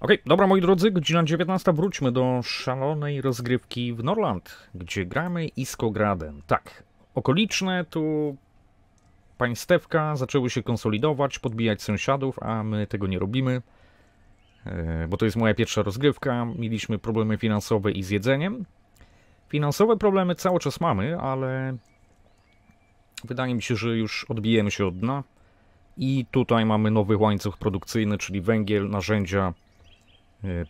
Okej, dobra moi drodzy, godzina 19. Wróćmy do szalonej rozgrywki w Norland, gdzie gramy Iskogradem. Tak, okoliczne tu państewka zaczęły się konsolidować, podbijać sąsiadów, a my tego nie robimy, e, bo to jest moja pierwsza rozgrywka. Mieliśmy problemy finansowe i z jedzeniem. Finansowe problemy cały czas mamy, ale wydaje mi się, że już odbijemy się od dna. I tutaj mamy nowy łańcuch produkcyjny, czyli węgiel, narzędzia,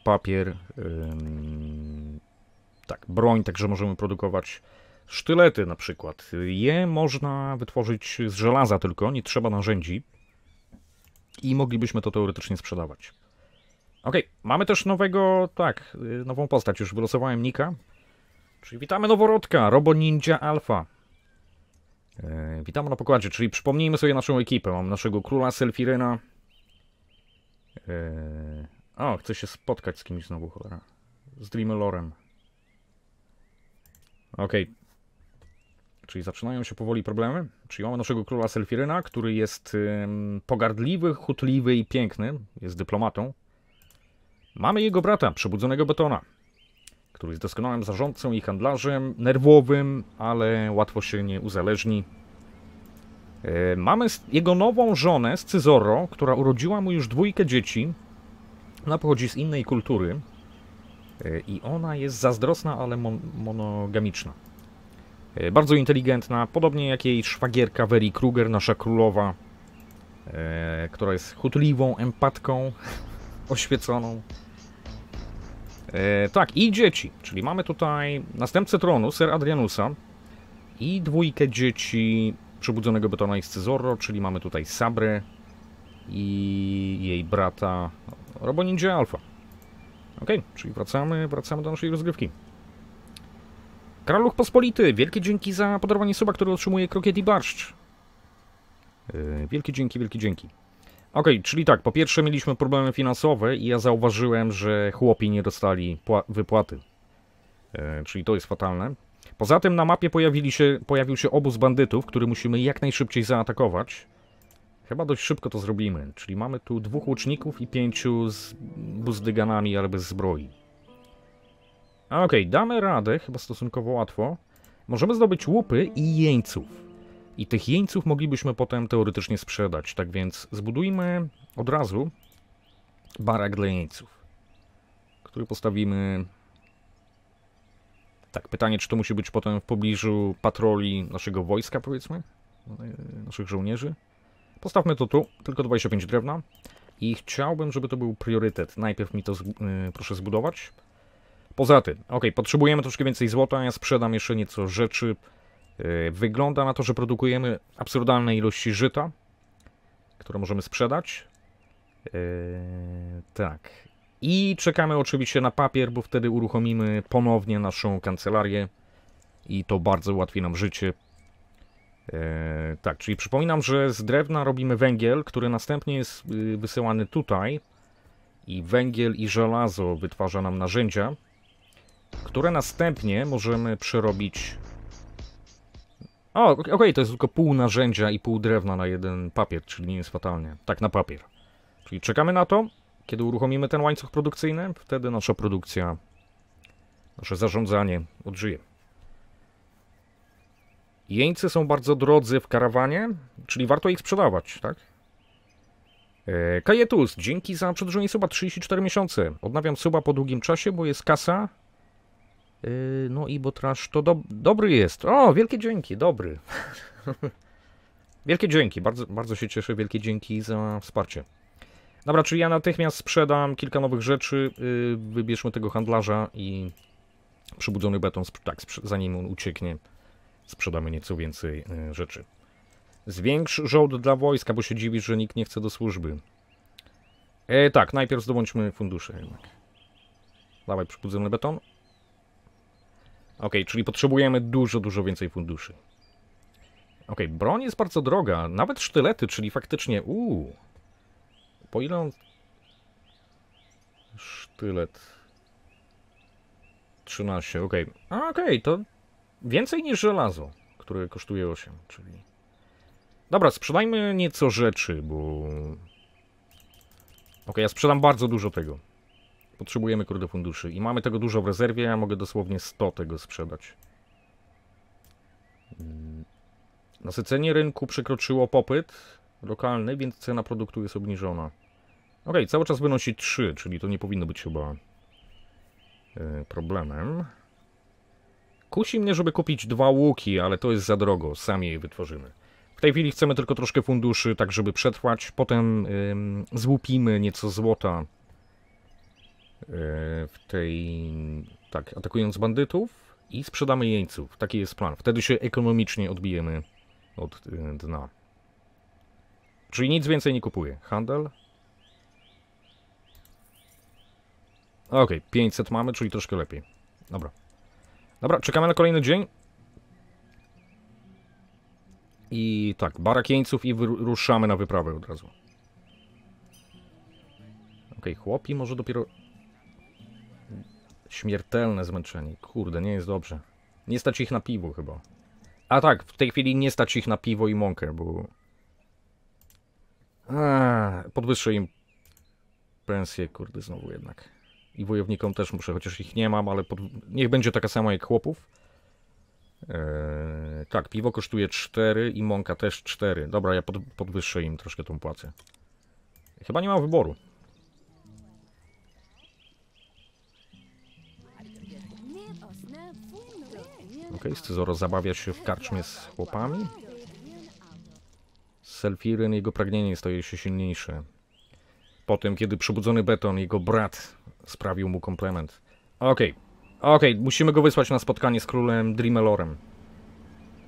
papier, ym, tak, broń, także możemy produkować sztylety na przykład. Je można wytworzyć z żelaza tylko, nie trzeba narzędzi i moglibyśmy to teoretycznie sprzedawać. Ok, mamy też nowego, tak, y, nową postać, już wylosowałem Nika, czyli witamy noworodka, Robo Ninja Alpha. E, witamy na pokładzie, czyli przypomnijmy sobie naszą ekipę. Mam naszego króla Selfiryna. E, o, chcę się spotkać z kimś znowu, cholera. Z Dreamelorem. Okej. Okay. Czyli zaczynają się powoli problemy. Czyli mamy naszego króla Selfiryna, który jest ym, pogardliwy, chutliwy i piękny. Jest dyplomatą. Mamy jego brata, przebudzonego betona który jest doskonałym zarządcą i handlarzem, nerwowym, ale łatwo się nie uzależni. E, mamy jego nową żonę z Cyzoro, która urodziła mu już dwójkę dzieci. Ona pochodzi z innej kultury e, i ona jest zazdrosna, ale mon monogamiczna. E, bardzo inteligentna, podobnie jak jej szwagierka Veri Kruger, nasza królowa, która jest chutliwą empatką, oświeconą. E, tak, i dzieci, czyli mamy tutaj następcę tronu, Ser Adrianusa i dwójkę dzieci przebudzonego betona i Scyzorro, czyli mamy tutaj Sabrę i jej brata Robo Ninja Alpha. Ok, czyli wracamy, wracamy do naszej rozgrywki. Kraluch Pospolity, wielkie dzięki za podarowanie suba, który otrzymuje krokiet i barszcz. Yy, wielkie dzięki, wielkie dzięki. Ok, czyli tak, po pierwsze mieliśmy problemy finansowe i ja zauważyłem, że chłopi nie dostali wypłaty. E, czyli to jest fatalne. Poza tym na mapie się, pojawił się obóz bandytów, który musimy jak najszybciej zaatakować. Chyba dość szybko to zrobimy. Czyli mamy tu dwóch łuczników i pięciu z buzdyganami, ale bez zbroi. Okej, okay, damy radę, chyba stosunkowo łatwo. Możemy zdobyć łupy i jeńców. I tych jeńców moglibyśmy potem teoretycznie sprzedać. Tak więc zbudujmy od razu barak dla jeńców, który postawimy... Tak, pytanie, czy to musi być potem w pobliżu patroli naszego wojska, powiedzmy, naszych żołnierzy. Postawmy to tu, tylko 25 drewna. I chciałbym, żeby to był priorytet. Najpierw mi to yy, proszę zbudować. Poza tym, ok, potrzebujemy troszkę więcej złota, ja sprzedam jeszcze nieco rzeczy, E, wygląda na to, że produkujemy absurdalne ilości żyta, które możemy sprzedać. Eee, tak. I czekamy oczywiście na papier, bo wtedy uruchomimy ponownie naszą kancelarię i to bardzo ułatwi nam życie. Eee, tak, czyli przypominam, że z drewna robimy węgiel, który następnie jest y, wysyłany tutaj i węgiel i żelazo wytwarza nam narzędzia, które następnie możemy przerobić o, okej, okay, to jest tylko pół narzędzia i pół drewna na jeden papier, czyli nie jest fatalnie. Tak, na papier. Czyli czekamy na to, kiedy uruchomimy ten łańcuch produkcyjny, wtedy nasza produkcja, nasze zarządzanie odżyje. Jeńcy są bardzo drodzy w karawanie, czyli warto ich sprzedawać, tak? E, Kajetus, dzięki za przedłużenie suba 34 miesiące. Odnawiam suba po długim czasie, bo jest kasa Yy, no i bo trash to do, dobry jest. O, wielkie dzięki, dobry. wielkie dzięki, bardzo, bardzo się cieszę, wielkie dzięki za wsparcie. Dobra, czyli ja natychmiast sprzedam kilka nowych rzeczy, yy, wybierzmy tego handlarza i przybudzony beton, tak, zanim on ucieknie, sprzedamy nieco więcej yy, rzeczy. Zwiększ żołd dla wojska, bo się dziwisz, że nikt nie chce do służby. E, tak, najpierw zdobądźmy fundusze jednak. Dawaj, przybudzony beton. Ok, czyli potrzebujemy dużo, dużo więcej funduszy. Ok, broń jest bardzo droga, nawet sztylety, czyli faktycznie, uuu, po ile on... Sztylet... 13, ok. A, ok, to więcej niż żelazo, które kosztuje 8, czyli... Dobra, sprzedajmy nieco rzeczy, bo... Ok, ja sprzedam bardzo dużo tego. Potrzebujemy kurde funduszy. I mamy tego dużo w rezerwie, ja mogę dosłownie 100 tego sprzedać. Mm. Nasycenie rynku przekroczyło popyt lokalny, więc cena produktu jest obniżona. Ok, cały czas wynosi 3, czyli to nie powinno być chyba yy, problemem. Kusi mnie, żeby kupić dwa łuki, ale to jest za drogo, sami je wytworzymy. W tej chwili chcemy tylko troszkę funduszy, tak żeby przetrwać. Potem yy, złupimy nieco złota yy, w tej... tak, atakując bandytów i sprzedamy jeńców. Taki jest plan. Wtedy się ekonomicznie odbijemy od yy, dna. Czyli nic więcej nie kupuję. Handel. Okej, okay, 500 mamy, czyli troszkę lepiej. Dobra. Dobra, czekamy na kolejny dzień. I tak, barak jeńców i ruszamy na wyprawę od razu. Okay, chłopi może dopiero... Śmiertelne zmęczenie. Kurde, nie jest dobrze. Nie stać ich na piwo chyba. A tak, w tej chwili nie stać ich na piwo i mąkę, bo... Eee, podwyższę im pensję, kurde, znowu jednak. I wojownikom też muszę, chociaż ich nie mam, ale pod... niech będzie taka sama jak chłopów. Eee, tak, piwo kosztuje 4 i mąka też 4. Dobra, ja pod, podwyższę im troszkę tą płacę. Chyba nie mam wyboru. Ok, Scyzoro zabawia się w karczmie z chłopami. Selfiryn, jego pragnienie staje się silniejsze. Potem, kiedy przebudzony beton, jego brat sprawił mu komplement. Okej, okay. okej, okay. musimy go wysłać na spotkanie z królem Dreamelorem.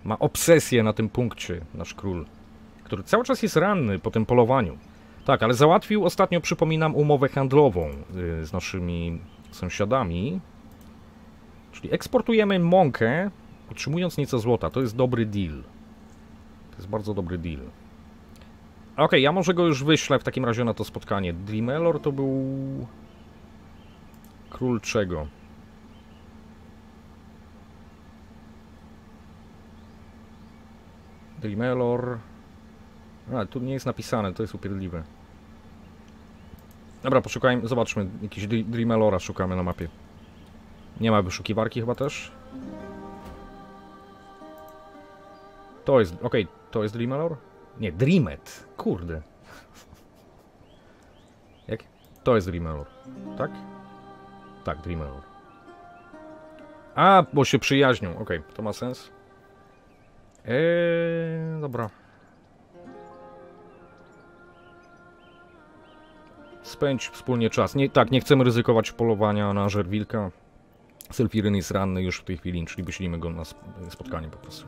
Ma obsesję na tym punkcie, nasz król, który cały czas jest ranny po tym polowaniu. Tak, ale załatwił ostatnio, przypominam, umowę handlową yy, z naszymi sąsiadami. Czyli eksportujemy mąkę, otrzymując nieco złota. To jest dobry deal. To jest bardzo dobry deal. Okej, okay, ja może go już wyślę w takim razie na to spotkanie. Dreamelor to był... Król czego? Dreamelor... A, tu nie jest napisane, to jest upierdliwe. Dobra, poszukajmy, zobaczmy. Jakiś Dreamelora szukamy na mapie. Nie ma wyszukiwarki chyba też. To jest, okej, okay, to jest Dreamelor? Nie, Dreamet. Kurde. Jak? To jest Dreamelor. Tak? Tak, Dreamelor. A, bo się przyjaźnią. Okay, to ma sens. Eee, dobra. Spędź wspólnie czas. Nie, tak, nie chcemy ryzykować polowania na żerwilka. Selfiryn jest ranny już w tej chwili, czyli wyślimy go na spotkanie po prostu.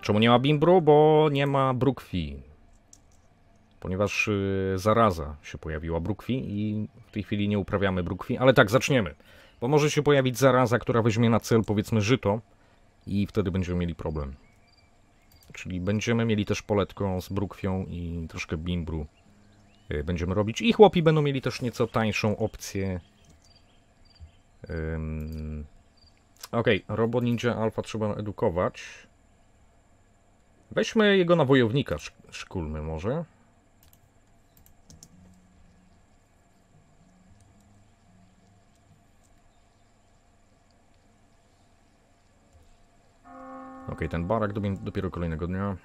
Czemu nie ma Bimbru? Bo nie ma brukwi. Ponieważ yy, zaraza się pojawiła brukwi i w tej chwili nie uprawiamy brukwi. Ale tak, zaczniemy. Bo może się pojawić zaraza, która weźmie na cel powiedzmy żyto i wtedy będziemy mieli problem. Czyli będziemy mieli też poletką z brukwią i troszkę bimbru yy, będziemy robić. I chłopi będą mieli też nieco tańszą opcję. Ym... Ok, Robo Ninja Alpha trzeba edukować. Weźmy jego na wojownika, szkulmy może. Ok, ten barak dopiero kolejnego dnia.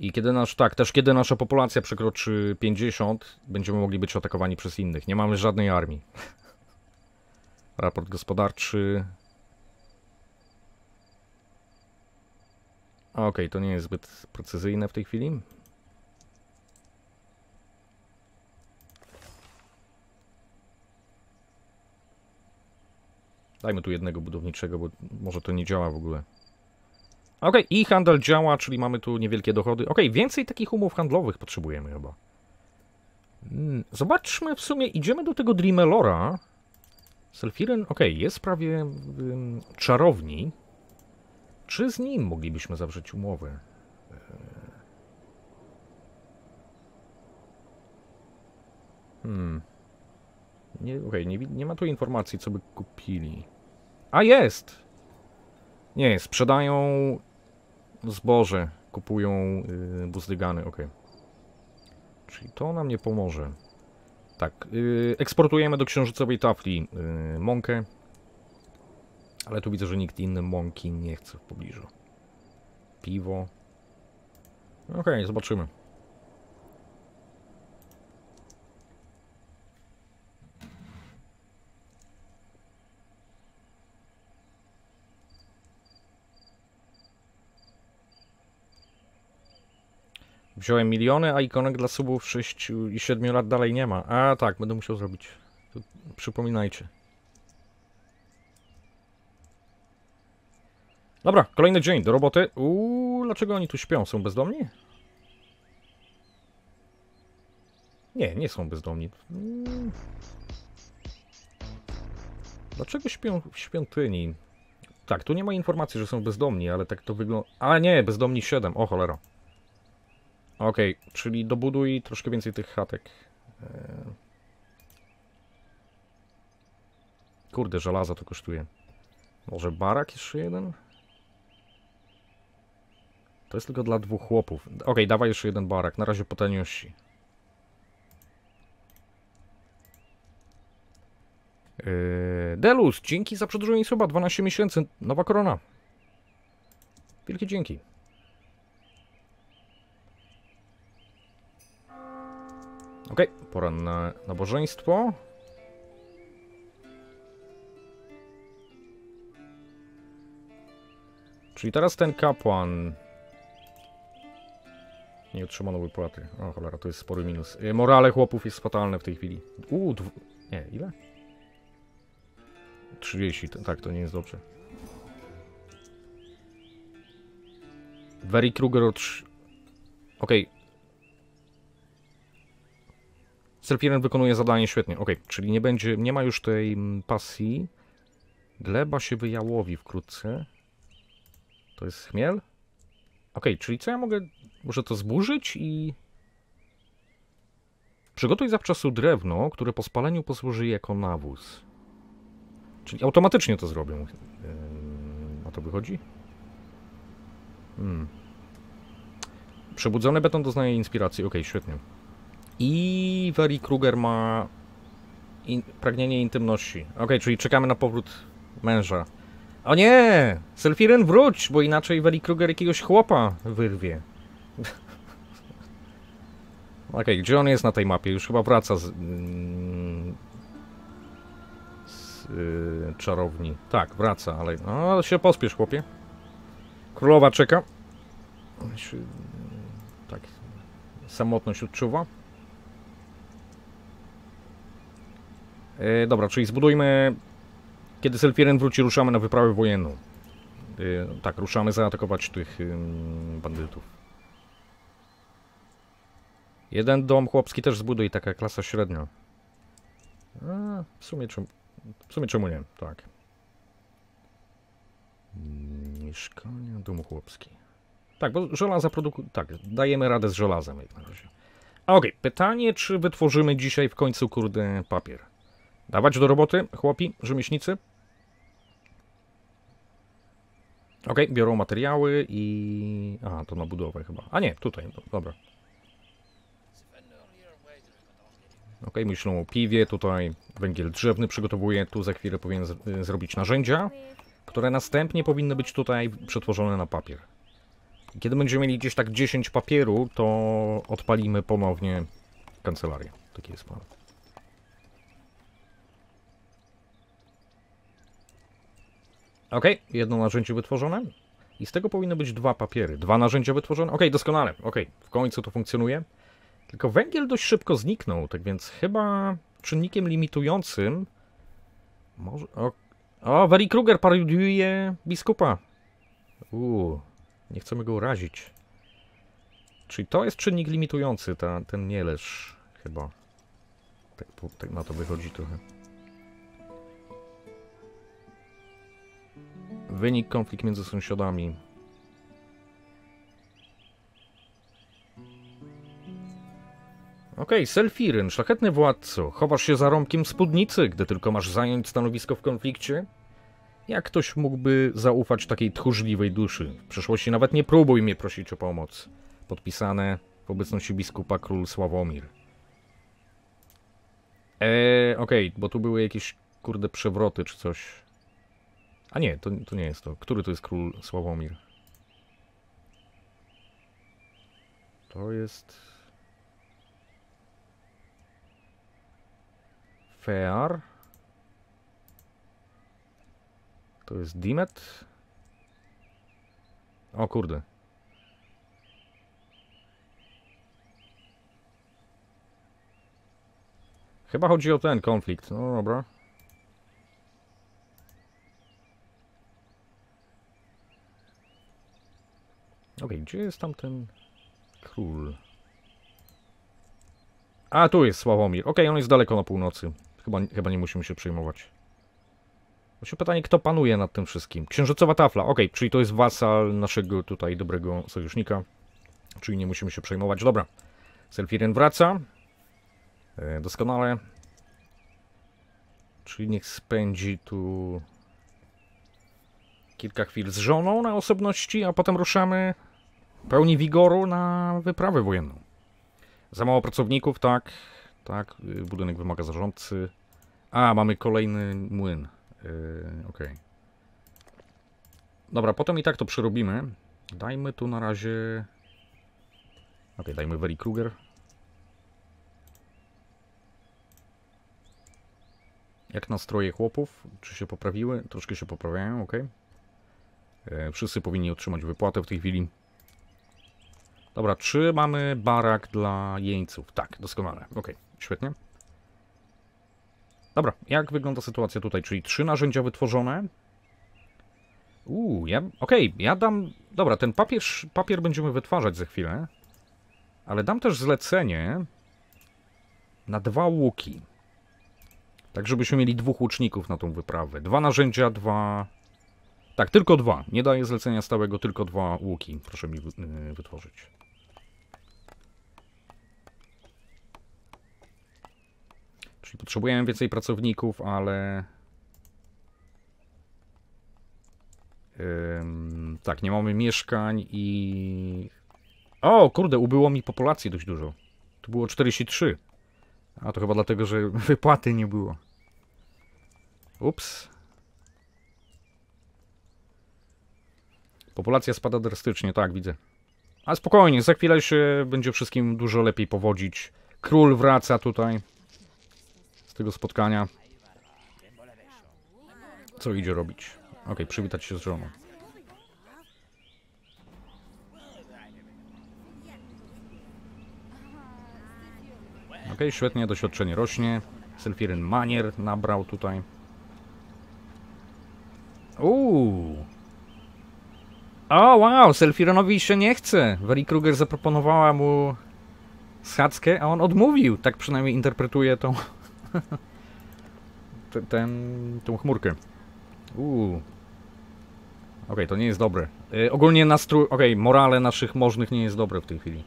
I kiedy nasz, tak, też kiedy nasza populacja przekroczy 50, będziemy mogli być atakowani przez innych. Nie mamy żadnej armii. Raport gospodarczy, Okej, okay, to nie jest zbyt precyzyjne w tej chwili. Dajmy tu jednego budowniczego, bo może to nie działa w ogóle. Ok, i handel działa, czyli mamy tu niewielkie dochody. Ok, więcej takich umów handlowych potrzebujemy chyba. Hmm, zobaczmy w sumie, idziemy do tego Dreamelora. Selfiren, ok, jest prawie um, czarowni. Czy z nim moglibyśmy zawrzeć umowę? Hmm. Nie, okej, okay, nie, nie ma tu informacji, co by kupili. A jest! Nie, sprzedają zboże, kupują yy, buzdygany, okej. Okay. Czyli to nam nie pomoże. Tak, yy, eksportujemy do księżycowej tafli yy, mąkę. Ale tu widzę, że nikt inny mąki nie chce w pobliżu. Piwo. Okej, zobaczymy. Wziąłem miliony, a ikonek dla subów 6 i 7 lat dalej nie ma. A tak, będę musiał zrobić. Przypominajcie. Dobra, kolejny dzień do roboty. Uuu, dlaczego oni tu śpią? Są bezdomni? Nie, nie są bezdomni. Mm. Dlaczego śpią w świątyni? Tak, tu nie ma informacji, że są bezdomni, ale tak to wygląda... A nie, bezdomni 7, o cholera. Okej, czyli dobuduj troszkę więcej tych chatek. Eee. Kurde, żelaza to kosztuje. Może barak jeszcze jeden? To jest tylko dla dwóch chłopów. Okej, dawaj jeszcze jeden barak. Na razie po. Yy, Delus, dzięki za przedłużenie suba. 12 miesięcy. Nowa korona. Wielkie dzięki. Okej, pora na nabożeństwo. Czyli teraz ten kapłan nie otrzymano wypłaty. O cholera, to jest spory minus. Y, Morale chłopów jest fatalne w tej chwili. Uuu, dw... nie, ile? 30, t- tak, to nie jest dobrze. Very Kruger od... trz- Okej. Selfiren wykonuje zadanie świetnie. Okej, czyli nie będzie, nie ma już tej pasji. Gleba się wyjałowi wkrótce. To jest chmiel? Okej, czyli co ja mogę... Muszę to zburzyć i... Przygotuj zawczasu drewno, które po spaleniu posłuży jako nawóz. Czyli automatycznie to zrobią. Ym, A to wychodzi? Hmm. Przebudzony beton doznaje inspiracji. Okej, świetnie. I Very Kruger ma in, pragnienie intymności. Okej, czyli czekamy na powrót męża. O nie! Selfiren wróć, bo inaczej Very Kruger jakiegoś chłopa wyrwie. Okej, gdzie on jest na tej mapie? Już chyba wraca z, mm, z y, czarowni. Tak, wraca, ale no się pospiesz, chłopie. Królowa czeka. Tak, samotność odczuwa. E, dobra, czyli zbudujmy... Kiedy Selfiren wróci, ruszamy na wyprawę wojenną. E, tak, ruszamy zaatakować tych bandytów. Jeden dom chłopski też zbuduj, taka klasa średnia. A, w sumie czemu... W sumie czemu nie, tak. Mieszkania, dom chłopski. Tak, bo żelaza produkuje... Tak, dajemy radę z żelazem jak na razie. A okej, pytanie, czy wytworzymy dzisiaj w końcu, kurde, papier? Dawać do roboty, chłopi, rzemieślnicy? Okej, biorą materiały i... A, to na budowę chyba. A nie, tutaj, do, dobra. Okej, myślą o piwie, tutaj węgiel drzewny przygotowuję, tu za chwilę powinien y, zrobić narzędzia, które następnie powinny być tutaj przetworzone na papier. Kiedy będziemy mieli gdzieś tak 10 papieru, to odpalimy ponownie kancelarię. Taki jest plan. Ok, jedno narzędzie wytworzone. I z tego powinny być dwa papiery. Dwa narzędzia wytworzone. Ok, doskonale. Ok, w końcu to funkcjonuje. Tylko węgiel dość szybko zniknął, tak więc chyba czynnikiem limitującym. Może. O, o Very Kruger parodiuje biskupa. Uuu, nie chcemy go urazić. Czyli to jest czynnik limitujący, ta, ten mielesz, chyba. Tak, tak na to wychodzi trochę. Wynik konflikt między sąsiadami. Okej, Selfiryn, szlachetny władco, chowasz się za rąbkiem spódnicy, gdy tylko masz zająć stanowisko w konflikcie? Jak ktoś mógłby zaufać takiej tchórzliwej duszy? W przyszłości nawet nie próbuj mnie prosić o pomoc. Podpisane w obecności biskupa król Sławomir. Eee, okej, bo tu były jakieś, kurde, przewroty czy coś. A nie, to, to nie jest to. Który to jest król Sławomir? To jest... Fear. To jest Dimet. O kurde. Chyba chodzi o ten konflikt. No dobra. Okej, gdzie jest tam ten król? A, tu jest Sławomir. Okej, on jest daleko na północy. Chyba, chyba nie musimy się przejmować. Właśnie pytanie, kto panuje nad tym wszystkim? Księżycowa tafla. Okej, czyli to jest wasal naszego tutaj dobrego sojusznika. Czyli nie musimy się przejmować. Dobra. Selfiren wraca. E, doskonale. Czyli niech spędzi tu kilka chwil z żoną na osobności, a potem ruszamy pełni wigoru na wyprawę wojenną. Za mało pracowników, tak. Tak, y, budynek wymaga zarządcy. A, mamy kolejny młyn. Yy, Okej. Dobra, potem i tak to przerobimy. Dajmy tu na razie... Okej, dajmy Very Kruger. Jak nastroje chłopów? Czy się poprawiły? Troszkę się poprawiają, ok. Wszyscy powinni otrzymać wypłatę w tej chwili. Dobra, czy mamy barak dla jeńców? Tak, doskonale. Ok, świetnie. Dobra, jak wygląda sytuacja tutaj? Czyli trzy narzędzia wytworzone. Uuu, ja... Okej, ja dam... Dobra, ten papier, papier będziemy wytwarzać za chwilę. Ale dam też zlecenie na dwa łuki. Tak, żebyśmy mieli dwóch łuczników na tą wyprawę. Dwa narzędzia, dwa... Tak, tylko dwa. Nie daję zlecenia stałego, tylko dwa łuki. Proszę mi yy, wytworzyć. Potrzebujemy więcej pracowników, ale... Tak, nie mamy mieszkań i... O, kurde, ubyło mi populacji dość dużo. Tu było 43. A to chyba dlatego, że wypłaty nie było. Ups. Populacja spada drastycznie, tak, widzę. A spokojnie, za chwilę się będzie wszystkim dużo lepiej powodzić. Król wraca tutaj tego spotkania. Co idzie robić? Okej, przywitać się z żoną. Okej, świetnie, doświadczenie rośnie. Selfiren manier nabrał tutaj. Uuu. O, wow, Selfironowi się nie chce. Wari Kruger zaproponowała mu schadzkę, a on odmówił. Tak przynajmniej interpretuje tą... te- ten, tą chmurkę. Uuu. Okej, to nie jest dobre. Y, ogólnie nastrój... Okej, morale naszych możnych nie jest dobre w tej chwili.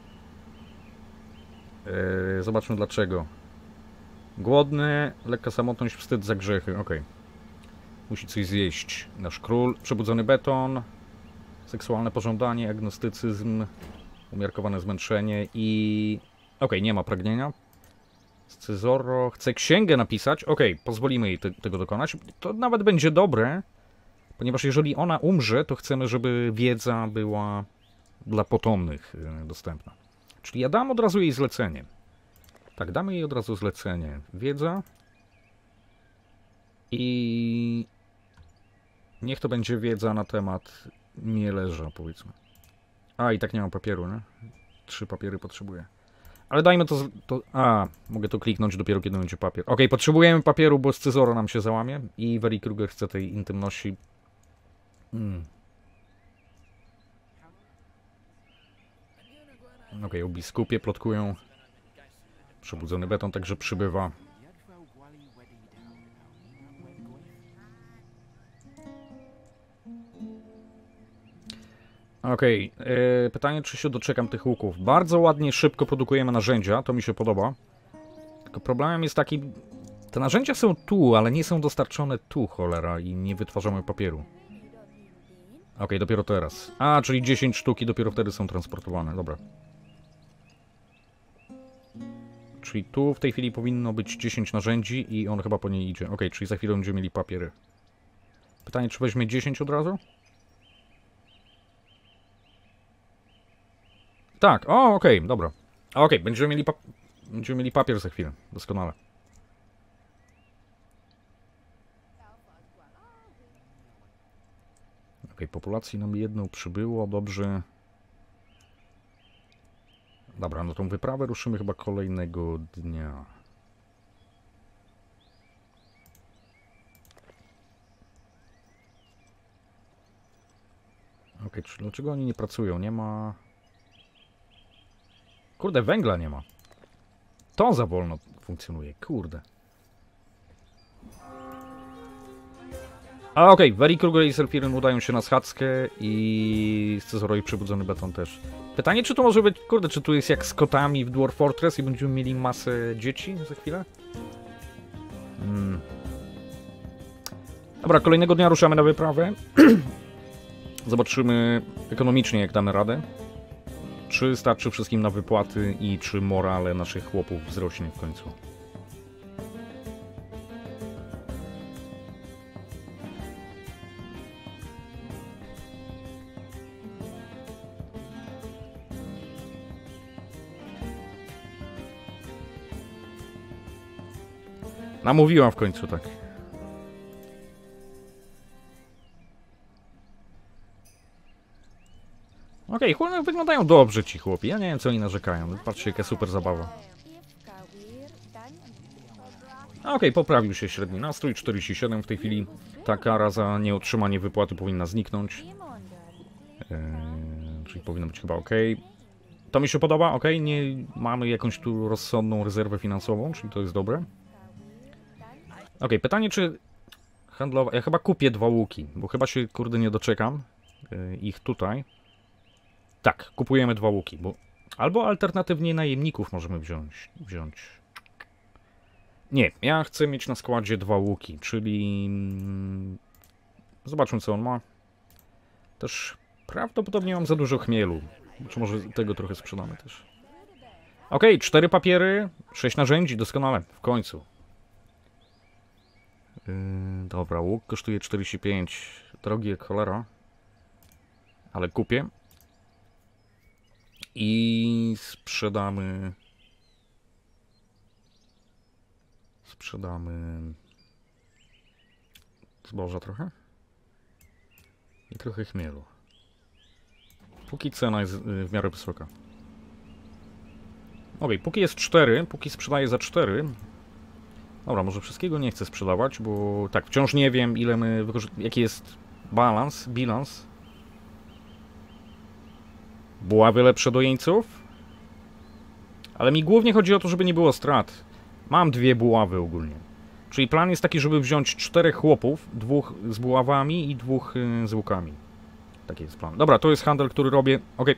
Yy, zobaczmy dlaczego. Głodny, lekka samotność, wstyd za grzechy. Okej. Musi coś zjeść. Nasz król, przebudzony beton, seksualne pożądanie, agnostycyzm, umiarkowane zmęczenie i... Okej, nie ma pragnienia. Scyzoro chce księgę napisać. Okej, pozwolimy jej te, tego dokonać. To nawet będzie dobre, ponieważ jeżeli ona umrze, to chcemy, żeby wiedza była dla potomnych yy, dostępna. Czyli ja dam od razu jej zlecenie. Tak, damy jej od razu zlecenie. Wiedza. I niech to będzie wiedza na temat mielerza, powiedzmy. A, i tak nie mam papieru, nie? Trzy papiery potrzebuję. Ale dajmy to, to... A, mogę to kliknąć dopiero kiedy będzie papier. Okej, potrzebujemy papieru, bo Scyzoro nam się załamie i Very Kruger chce tej intymności. Hmm. Okej, o biskupie plotkują. Przebudzony beton także przybywa. Okej, e, pytanie czy się doczekam tych łuków. Bardzo ładnie, szybko produkujemy narzędzia, to mi się podoba. Tylko problemem jest taki, te narzędzia są tu, ale nie są dostarczone tu, cholera, i nie wytwarzamy papieru. Okej, dopiero teraz. A, czyli 10 sztuk i dopiero wtedy są transportowane, dobra. czyli tu w tej chwili powinno być 10 narzędzi i on chyba po niej idzie. Ok, czyli za chwilę będziemy mieli papiery. Pytanie, czy weźmie 10 od razu? Tak, o, okej, dobra. Okej, będziemy mieli będziemy mieli papier za chwilę. Doskonale. Okej, populacji nam jedną przybyło, dobrze. Dobra, no tą wyprawę ruszymy chyba kolejnego dnia. Okej, czy dlaczego oni nie pracują? Nie ma... Kurde, węgla nie ma. To za wolno funkcjonuje, kurde. A okej, okay. Kruger i Selfiren udają się na schadzkę i Cezaroi przybudzony beton też. Pytanie, czy to może być, kurde, czy tu jest jak z kotami w Dwarf Fortress i będziemy mieli masę dzieci za chwilę? Hmm. Dobra, kolejnego dnia ruszamy na wyprawę. Zobaczymy ekonomicznie, jak damy radę. Czy starczy wszystkim na wypłaty i czy morale naszych chłopów wzrośnie w końcu. Namówiłam w końcu, tak. Okej, okay, wyglądają dobrze ci chłopi. Ja nie wiem, co oni narzekają. Patrzcie, jaka super zabawa. Okej, okay, poprawił się średni nastrój, 47 w tej chwili. Ta kara za nieotrzymanie wypłaty powinna zniknąć. Eee, czyli powinno być chyba ok. To mi się podoba, ok. Nie mamy jakąś tu rozsądną rezerwę finansową, czyli to jest dobre. Ok, pytanie czy handlowa... Ja chyba kupię dwa łuki, bo chyba się, kurde, nie doczekam yy, ich tutaj. Tak, kupujemy dwa łuki, bo... Albo alternatywnie najemników możemy wziąć. wziąć. Nie, ja chcę mieć na składzie dwa łuki, czyli... Mm, zobaczmy, co on ma. Też prawdopodobnie mam za dużo chmielu. Czy może tego trochę sprzedamy też. Ok, cztery papiery, sześć narzędzi, doskonale, w końcu. Yy, dobra, łuk kosztuje 45. Drogi jak cholera. Ale kupię. I sprzedamy... Sprzedamy... Zboża trochę. I trochę chmielu. Póki cena jest yy, w miarę wysoka. Ok, póki jest 4, póki sprzedaję za 4, Dobra, może wszystkiego nie chcę sprzedawać, bo tak, wciąż nie wiem ile my jaki jest balans, bilans. Buławy lepsze do jeńców. Ale mi głównie chodzi o to, żeby nie było strat. Mam dwie buławy ogólnie. Czyli plan jest taki, żeby wziąć czterech chłopów, dwóch z buławami i dwóch y, z łukami. Taki jest plan. Dobra, to jest handel, który robię. Ok,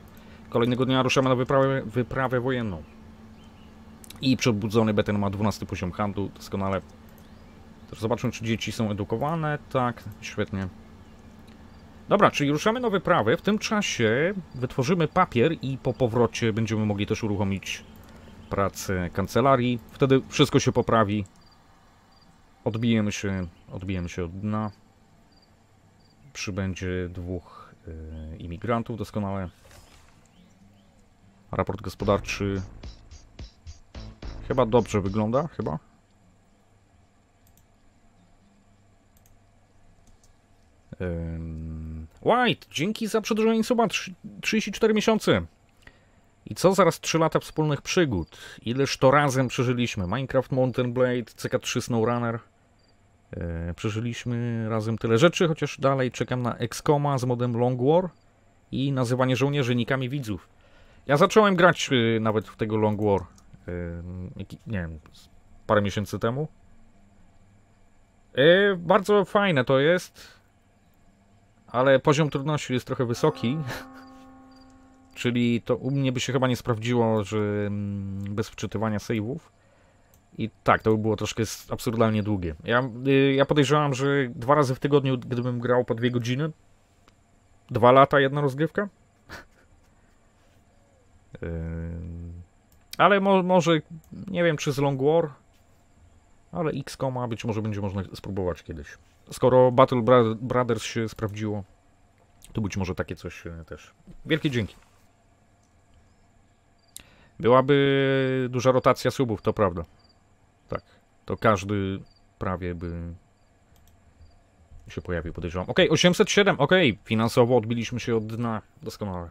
kolejnego dnia ruszamy na wyprawę, wyprawę wojenną. I przebudzony Beten ma 12 poziom handlu, doskonale. Zobaczmy, czy dzieci są edukowane. Tak, świetnie. Dobra, czyli ruszamy na wyprawę. W tym czasie wytworzymy papier i po powrocie będziemy mogli też uruchomić pracę kancelarii. Wtedy wszystko się poprawi. Odbijemy się, odbijemy się od dna. Przybędzie dwóch y, imigrantów doskonale. Raport gospodarczy Chyba dobrze wygląda, chyba. White, dzięki za przedłużenie suba 34 miesiące. I co zaraz 3 lata wspólnych przygód? Ileż to razem przeżyliśmy? Minecraft Mountain Blade, CK3 SnowRunner. E, przeżyliśmy razem tyle rzeczy, chociaż dalej czekam na XCOMa z modem Long War i nazywanie żołnierzy nikami widzów. Ja zacząłem grać y, nawet w tego Long War nie wiem, parę miesięcy temu. E, bardzo fajne to jest, ale poziom trudności jest trochę wysoki. Czyli to u mnie by się chyba nie sprawdziło, że mm, bez wczytywania save'ów. I tak, to by było troszkę absurdalnie długie. Ja, y, ja podejrzewam, że dwa razy w tygodniu, gdybym grał po dwie godziny, dwa lata jedna rozgrywka. Ale mo może, nie wiem czy z Long War, ale X-Koma być może będzie można spróbować kiedyś. Skoro Battle Brothers się sprawdziło, to być może takie coś e, też. Wielkie dzięki. Byłaby duża rotacja subów, to prawda. Tak, to każdy prawie by się pojawił, podejrzewam. Ok, 807, ok, finansowo odbiliśmy się od dna, doskonale.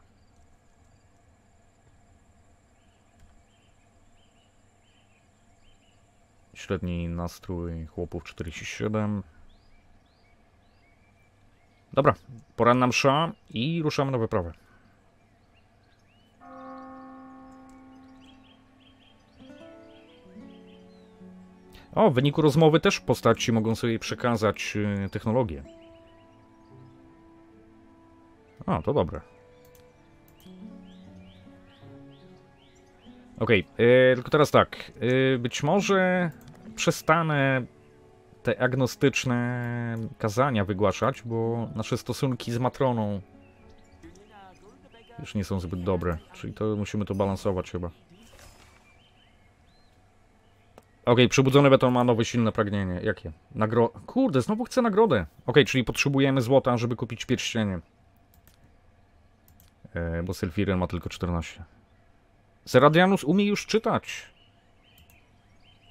Średni nastrój chłopów 47. Dobra, poranna msza i ruszamy na wyprawę. O, w wyniku rozmowy też postaci mogą sobie przekazać y, technologię. O, to dobre. Okej, okay, tylko teraz tak. Y, być może przestanę te agnostyczne kazania wygłaszać, bo nasze stosunki z Matroną już nie są zbyt dobre. Czyli to musimy to balansować chyba. Okej, okay, przebudzony beton ma nowe silne pragnienie. Jakie? Nagro... Kurde, znowu chcę nagrodę. Okej, okay, czyli potrzebujemy złota, żeby kupić pierścienie. E, bo Sylfiren ma tylko 14. Seradianus umie już czytać.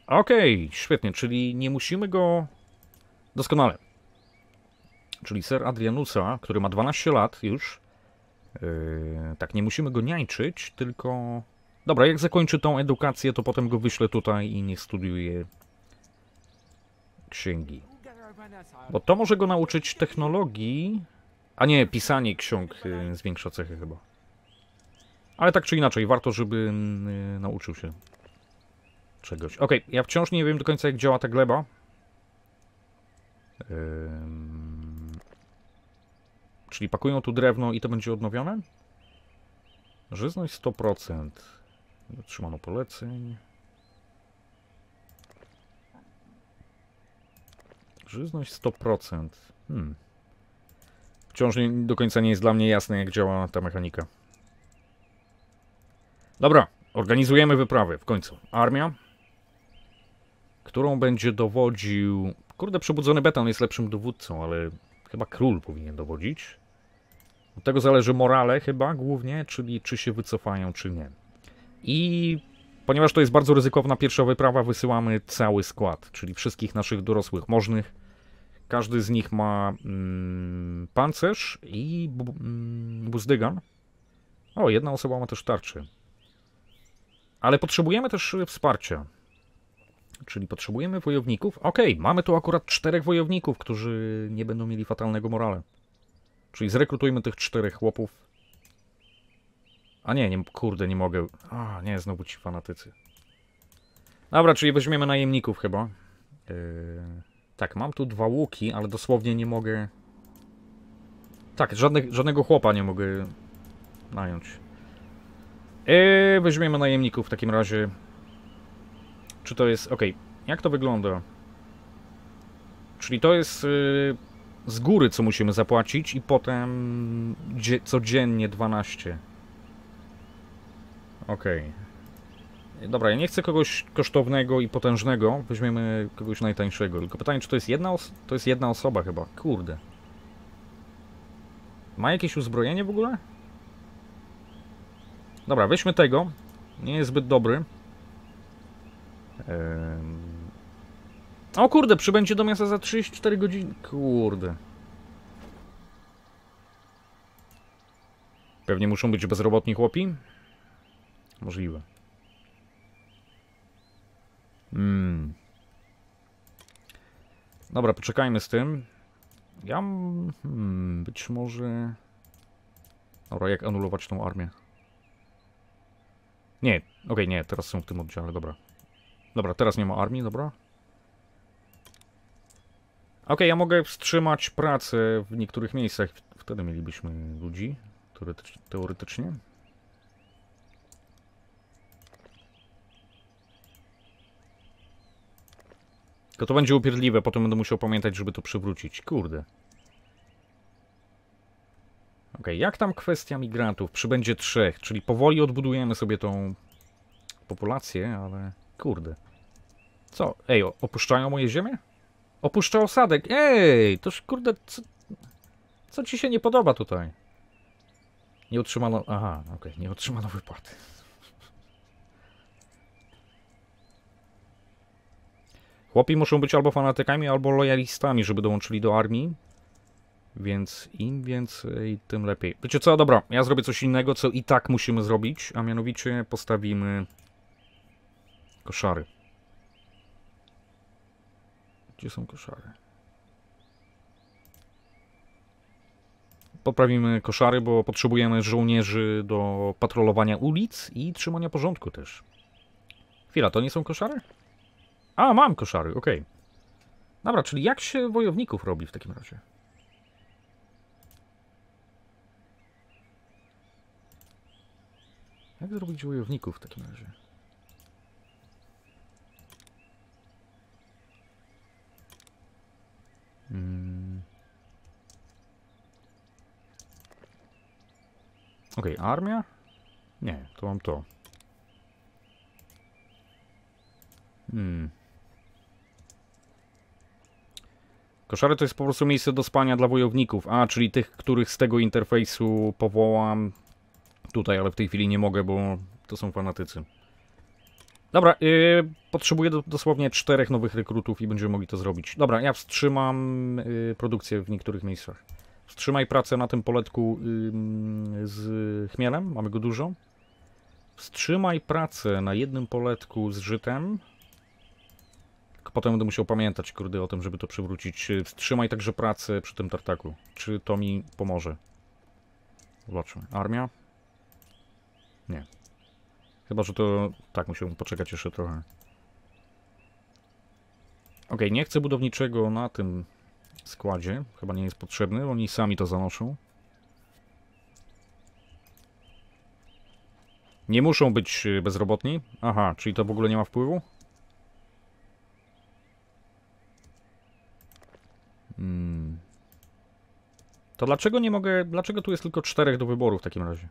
Okej, okay, świetnie, czyli nie musimy go... Doskonale. Czyli Ser Adrianusa, który ma 12 lat już, yy, tak, nie musimy go niańczyć, tylko... Dobra, jak zakończy tą edukację, to potem go wyślę tutaj i nie studiuje księgi. Bo to może go nauczyć technologii, a nie, pisanie ksiąg yy, zwiększa cechy chyba. Ale tak czy inaczej, warto, żeby yy, nauczył się czegoś. Ok, ja wciąż nie wiem do końca jak działa ta gleba. Czyli pakują tu drewno i to będzie odnowione? Żyzność 100%. Trzymano poleceń. Żyzność 100%. Hmm. Wciąż nie, do końca nie jest dla mnie jasne, jak działa ta mechanika. Dobra, organizujemy wyprawy w końcu. Armia którą będzie dowodził... Kurde, przebudzony beton jest lepszym dowódcą, ale chyba król powinien dowodzić. Od tego zależy morale chyba głównie, czyli czy się wycofają, czy nie. I ponieważ to jest bardzo ryzykowna pierwsza wyprawa, wysyłamy cały skład, czyli wszystkich naszych dorosłych możnych. Każdy z nich ma mm, pancerz i bu, mm, buzdygan. O, jedna osoba ma też tarczę. Ale potrzebujemy też wsparcia. Czyli potrzebujemy wojowników. Okej, okay, mamy tu akurat czterech wojowników, którzy nie będą mieli fatalnego morale. Czyli zrekrutujmy tych czterech chłopów. A nie, nie, kurde, nie mogę. A, nie, znowu ci fanatycy. Dobra, czyli weźmiemy najemników chyba. Yy, tak, mam tu dwa łuki, ale dosłownie nie mogę... Tak, żadnego chłopa nie mogę nająć. Yy, weźmiemy najemników w takim razie. Czy to jest... ok, jak to wygląda? Czyli to jest yy, z góry, co musimy zapłacić i potem codziennie 12. Ok. Dobra, ja nie chcę kogoś kosztownego i potężnego, weźmiemy kogoś najtańszego. Tylko pytanie, czy to jest jedna, to jest jedna osoba chyba. Kurde. Ma jakieś uzbrojenie w ogóle? Dobra, weźmy tego. Nie jest zbyt dobry. O kurde, przybędzie do miasta za 34 godziny. Kurde. Pewnie muszą być bezrobotni chłopi? Możliwe. Hmm. Dobra, poczekajmy z tym. Ja... Hmm, być może... Dobra, jak anulować tą armię? Nie, okej, okay, nie, teraz są w tym oddziale, dobra. Dobra, teraz nie ma armii, dobra. Ok, ja mogę wstrzymać pracę w niektórych miejscach. Wtedy mielibyśmy ludzi, teoretycznie. Tylko to będzie upierdliwe, potem będę musiał pamiętać, żeby to przywrócić. Kurde. Ok, jak tam kwestia migrantów? Przybędzie trzech, czyli powoli odbudujemy sobie tą populację, ale kurde. Co? Ej, opuszczają moje ziemię? Opuszcza osadek. Ej, toż kurde, co, co ci się nie podoba tutaj? Nie otrzymano. Aha, okej, nie otrzymano wypłaty. Chłopi muszą być albo fanatykami, albo lojalistami, żeby dołączyli do armii. Więc im więcej, tym lepiej. Wiecie co? Dobra, ja zrobię coś innego, co i tak musimy zrobić, a mianowicie postawimy koszary. Gdzie są koszary? Poprawimy koszary, bo potrzebujemy żołnierzy do patrolowania ulic i trzymania porządku też. Chwila, to nie są koszary? A, mam koszary, okej. Dobra, czyli jak się wojowników robi w takim razie? Jak zrobić wojowników w takim razie? Mm. Okej, armia? Nie, to mam to. Hmm. Koszary to jest po prostu miejsce do spania dla wojowników. A, czyli tych, których z tego interfejsu powołam tutaj, ale w tej chwili nie mogę, bo to są fanatycy. Dobra, yy, potrzebuję do, dosłownie czterech nowych rekrutów i będziemy mogli to zrobić. Dobra, ja wstrzymam yy, produkcję w niektórych miejscach. Wstrzymaj pracę na tym poletku yy, z chmielem, mamy go dużo. Wstrzymaj pracę na jednym poletku z żytem. Potem będę musiał pamiętać, kurde, o tym, żeby to przywrócić. Yy, Wstrzymaj także pracę przy tym tartaku. Czy to mi pomoże? Zobaczmy. Armia? Nie. Chyba, że to... Tak, musimy poczekać jeszcze trochę. Okej, nie chcę budowniczego na tym składzie. Chyba nie jest potrzebny, oni sami to zanoszą. Nie muszą być y, bezrobotni? Aha, czyli to w ogóle nie ma wpływu? Hmm. To dlaczego nie mogę... Dlaczego tu jest tylko czterech do wyboru w takim razie?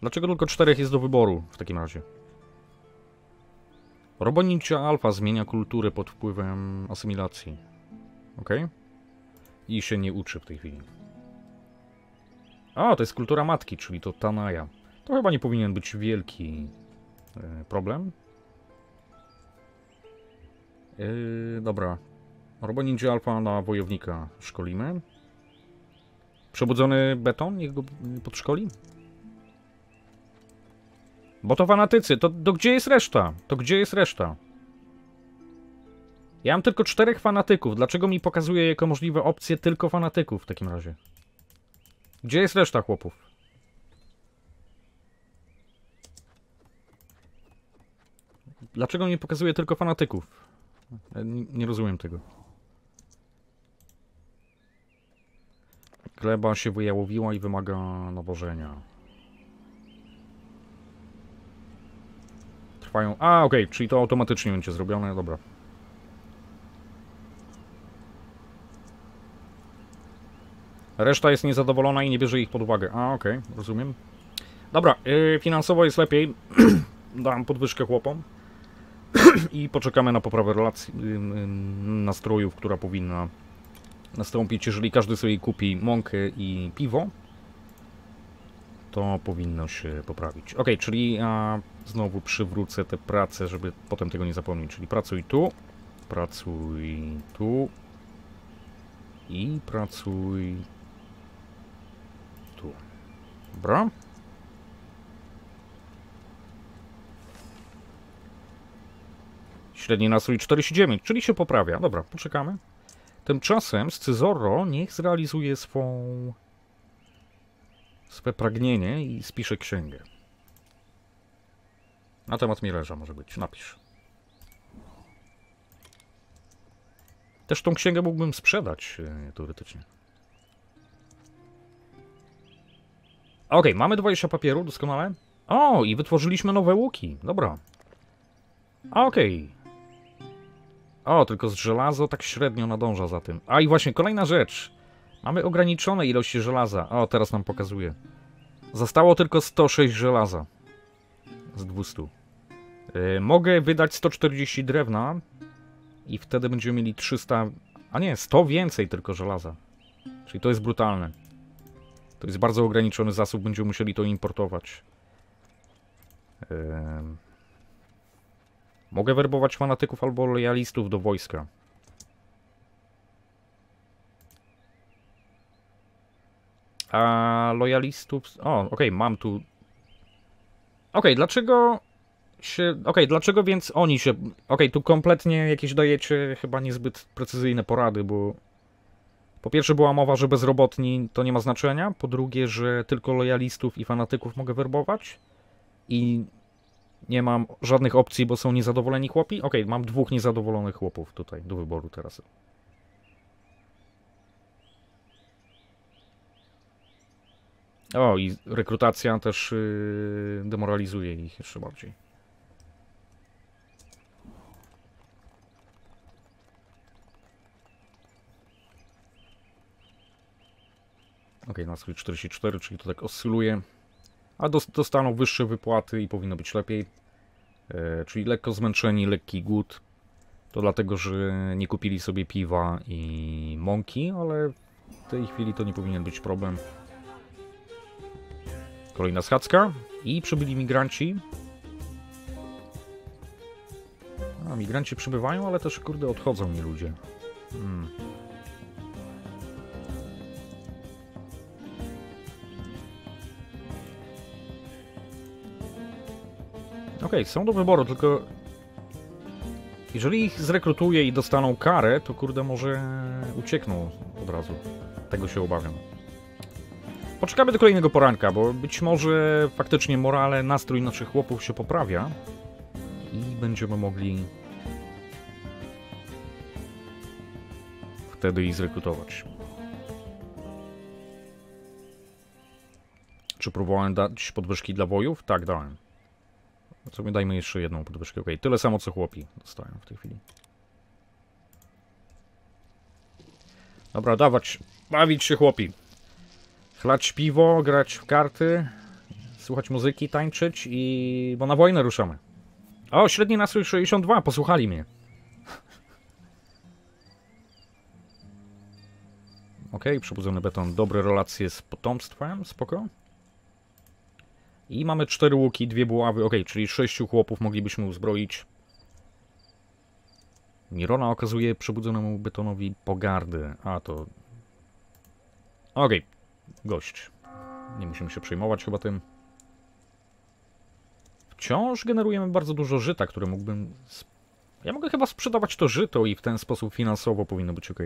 Dlaczego tylko czterech jest do wyboru w takim razie? Robotnicza alfa zmienia kulturę pod wpływem asymilacji. Ok? I się nie uczy w tej chwili. A, to jest kultura matki, czyli to Tanaja. To chyba nie powinien być wielki e, problem. Yy, dobra. Robotnicza alfa na wojownika szkolimy. Przebudzony beton, niech go podszkoli. Bo to fanatycy, to, to gdzie jest reszta? To gdzie jest reszta? Ja mam tylko czterech fanatyków. Dlaczego mi pokazuje jako możliwe opcje tylko fanatyków w takim razie? Gdzie jest reszta chłopów? Dlaczego mi pokazuje tylko fanatyków? Nie rozumiem tego. Gleba się wyjałowiła i wymaga nawożenia. Trwają. A, okej, czyli to automatycznie będzie zrobione, dobra. Reszta jest niezadowolona i nie bierze ich pod uwagę. A, okej, rozumiem. Dobra, yy, finansowo jest lepiej. Dam podwyżkę chłopom. I poczekamy na poprawę relacji, yy, nastrojów, która powinna nastąpić, jeżeli każdy sobie kupi mąkę i piwo. To powinno się poprawić. Ok, czyli ja znowu przywrócę tę pracę, żeby potem tego nie zapomnieć. Czyli pracuj tu, pracuj tu i pracuj tu. Dobra. Średni nastrój 49, czyli się poprawia. Dobra, poczekamy. Tymczasem Scyzoro niech zrealizuje swą swe pragnienie i spisze księgę. Na temat Miererza może być, napisz. Też tą księgę mógłbym sprzedać e, teoretycznie. Okej, mamy 20 papieru, doskonale. O, i wytworzyliśmy nowe łuki. Dobra. Okej. O, tylko z żelazo tak średnio nadąża za tym. A i właśnie, kolejna rzecz. Mamy ograniczone ilości żelaza. O, teraz nam pokazuje. Zostało tylko 106 żelaza. Z 200. Yy, mogę wydać 140 drewna. I wtedy będziemy mieli 300... A nie, 100 więcej tylko żelaza. Czyli to jest brutalne. To jest bardzo ograniczony zasób, będziemy musieli to importować. Yy... Mogę werbować fanatyków albo lojalistów do wojska. A lojalistów... O, okej, mam tu... Okej, dlaczego się... Okej, dlaczego więc oni się... Okej, tu kompletnie jakieś dajecie chyba niezbyt precyzyjne porady, bo... Po pierwsze była mowa, że bezrobotni to nie ma znaczenia. Po drugie, że tylko lojalistów i fanatyków mogę werbować. I nie mam żadnych opcji, bo są niezadowoleni chłopi. Okej, mam dwóch niezadowolonych chłopów tutaj do wyboru teraz. O, i rekrutacja też yy, demoralizuje ich jeszcze bardziej. Ok, nastrój 44, czyli to tak oscyluje. A dos- dostaną wyższe wypłaty i powinno być lepiej. E, czyli lekko zmęczeni, lekki głód. To dlatego, że nie kupili sobie piwa i mąki, ale w tej chwili to nie powinien być problem. Kolejna schadzka. I przybyli migranci. A, migranci przybywają, ale też, kurde, odchodzą mi ludzie. Hmm. Okej, są do wyboru, tylko... Jeżeli ich zrekrutuję i dostaną karę, to kurde może uciekną od razu. Tego się obawiam. Poczekamy do kolejnego poranka, bo być może faktycznie morale, nastrój naszych chłopów się poprawia i będziemy mogli wtedy ich zrekrutować. Czy próbowałem dać podwyżki dla wojów? Tak, dałem. Co mi dajmy jeszcze jedną podwyżkę. Ok, tyle samo co chłopi dostają w tej chwili. Dobra, dawać, bawić się chłopi. Chlać piwo, grać w karty, słuchać muzyki, tańczyć i... bo na wojnę ruszamy. O, średni nastrój 62, posłuchali mnie. Ok, przebudzony beton, dobre relacje z potomstwem, spoko. I mamy cztery łuki, dwie buławy, ok, czyli sześciu chłopów moglibyśmy uzbroić. Mirona okazuje przebudzonemu betonowi pogardy. A to... Ok, gość. Nie musimy się przejmować chyba tym. Wciąż generujemy bardzo dużo żyta, które mógłbym... Ja mogę chyba sprzedawać to żyto i w ten sposób finansowo powinno być ok.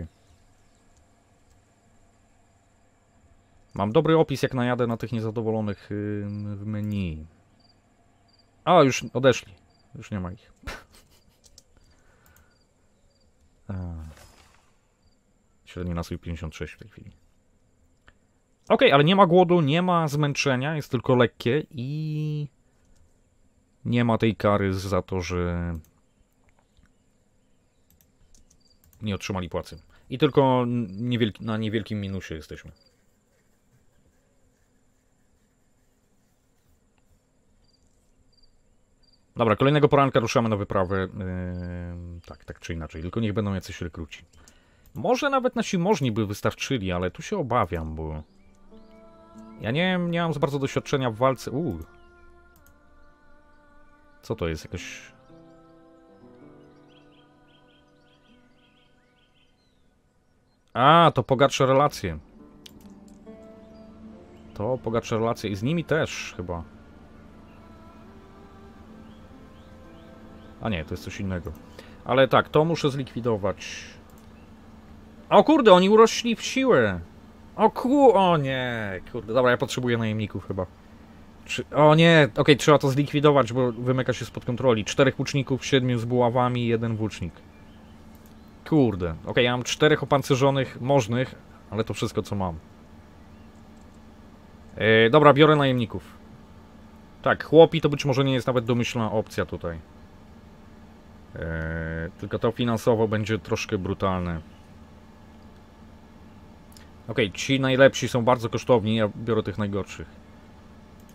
Mam dobry opis, jak najadę na tych niezadowolonych w menu. A, już odeszli. Już nie ma ich. Średni nastrój 56 w tej chwili. Ok, ale nie ma głodu, nie ma zmęczenia, jest tylko lekkie i nie ma tej kary za to, że nie otrzymali płacy. I tylko niewielki, na niewielkim minusie jesteśmy. Dobra, kolejnego poranka ruszamy na wyprawę. Yy, tak, tak czy inaczej, tylko niech będą jacyś rekruci. Może nawet nasi możni by wystarczyli, ale tu się obawiam, bo... Ja nie, nie mam za bardzo doświadczenia w walce... Uuu. Co to jest? Jakaś... A, to pogarsza relacje. To pogarsza relacje i z nimi też chyba. A nie, to jest coś innego. Ale tak, to muszę zlikwidować. O kurde, oni urośli w siłę. O ku... O nie, kurde. Dobra, ja potrzebuję najemników chyba. Czy... O nie, okej, okay, trzeba to zlikwidować, bo wymyka się spod kontroli. Czterech łuczników, siedmiu z buławami, jeden włócznik. Kurde. Okej, okay, ja mam czterech opancerzonych, możnych, ale to wszystko co mam. Yy, dobra, biorę najemników. Tak, chłopi to być może nie jest nawet domyślna opcja tutaj. Eee, tylko to finansowo będzie troszkę brutalne. Okej, ci najlepsi są bardzo kosztowni, ja biorę tych najgorszych.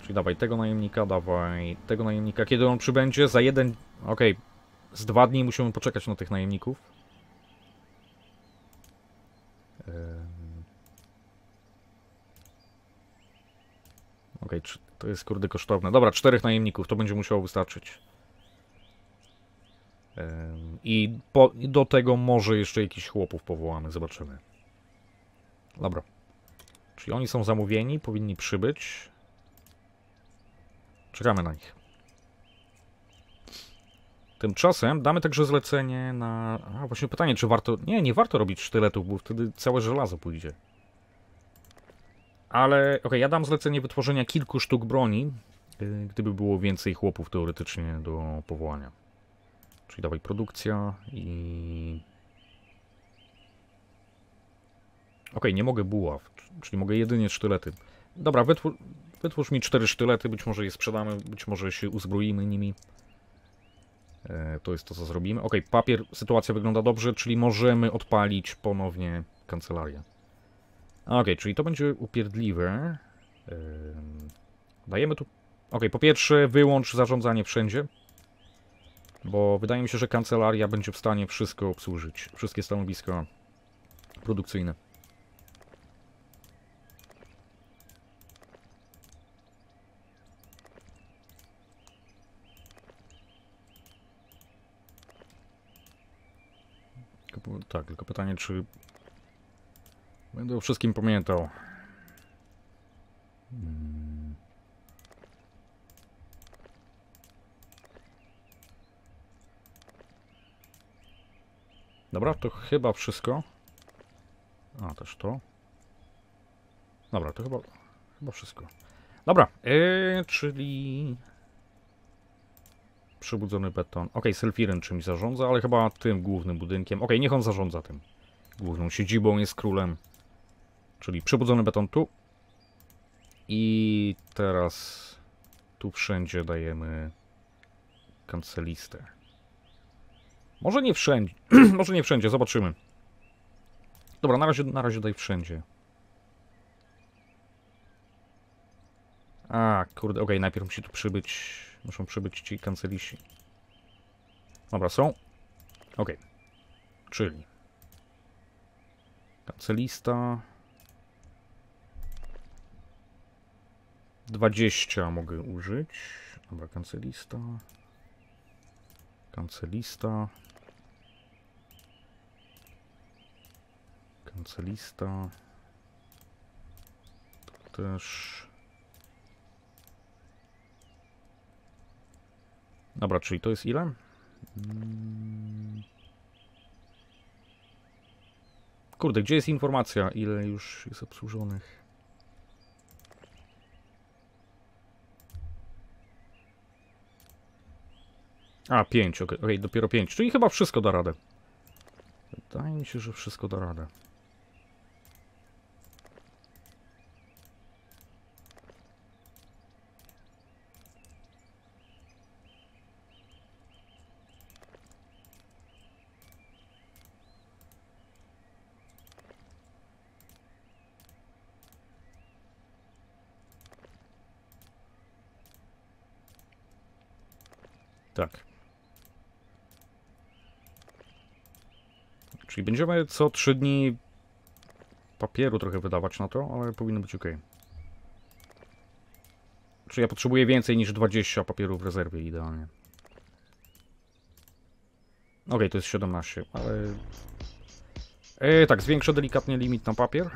Czyli dawaj tego najemnika, dawaj tego najemnika. Kiedy on przybędzie? Za jeden... Okej, z dwa dni musimy poczekać na tych najemników. Em. Okej, czy to jest kurde kosztowne. Dobra, czterech najemników, to będzie musiało wystarczyć. I po, i do tego może jeszcze jakichś chłopów powołamy, zobaczymy. Dobra. Czyli oni są zamówieni, powinni przybyć. Czekamy na nich. Tymczasem damy także zlecenie na... A, właśnie pytanie, czy warto... Nie, nie warto robić sztyletów, bo wtedy całe żelazo pójdzie. Ale, okej, ja dam zlecenie wytworzenia kilku sztuk broni, y, gdyby było więcej chłopów teoretycznie do powołania. Czyli dawaj produkcja i... Okej, nie mogę buław, czyli mogę jedynie sztylety. Dobra, wytwór, wytwórz mi cztery sztylety, być może je sprzedamy, być może się uzbroimy nimi. E, to jest to, co zrobimy. Okej, papier, sytuacja wygląda dobrze, czyli możemy odpalić ponownie kancelarię. Okej, czyli to będzie upierdliwe. Ym, Dajemy tu... Okej, po pierwsze wyłącz zarządzanie wszędzie. Bo wydaje mi się, że kancelaria będzie w stanie wszystko obsłużyć. Wszystkie stanowiska produkcyjne. Tak, tylko pytanie, czy będę o wszystkim pamiętał. Mm. Dobra, to chyba wszystko. A, też to. Dobra, to chyba, chyba wszystko. Dobra, yy, czyli... Przebudzony beton. Ok, Selfiren czymś zarządza, ale chyba tym głównym budynkiem. Ok, niech on zarządza tym. Główną siedzibą jest królem. Czyli przebudzony beton tu. I teraz tu wszędzie dajemy kancelistę. Może nie wszędzie. Może nie wszędzie, zobaczymy. Dobra, na razie, na razie daj wszędzie. A, kurde, okej, najpierw musi tu przybyć. Muszą przybyć ci kanceliści. Dobra, są. Okej. Czyli. Kancelista. 20 mogę użyć. Dobra, kancelista. Kancelista. Kancelista. Tu też. Dobra, czyli to jest ile? Mm. Kurde, gdzie jest informacja, ile już jest obsłużonych? A, 5, okej, okej, dopiero 5, czyli chyba wszystko da radę. Wydaje mi się, że wszystko da radę. Tak. Czyli będziemy co 3 dni papieru trochę wydawać na to, ale powinno być ok. Czy ja potrzebuję więcej niż 20 papierów w rezerwie idealnie. Ok, to jest 17, ale... E, tak, zwiększę delikatnie limit na papier.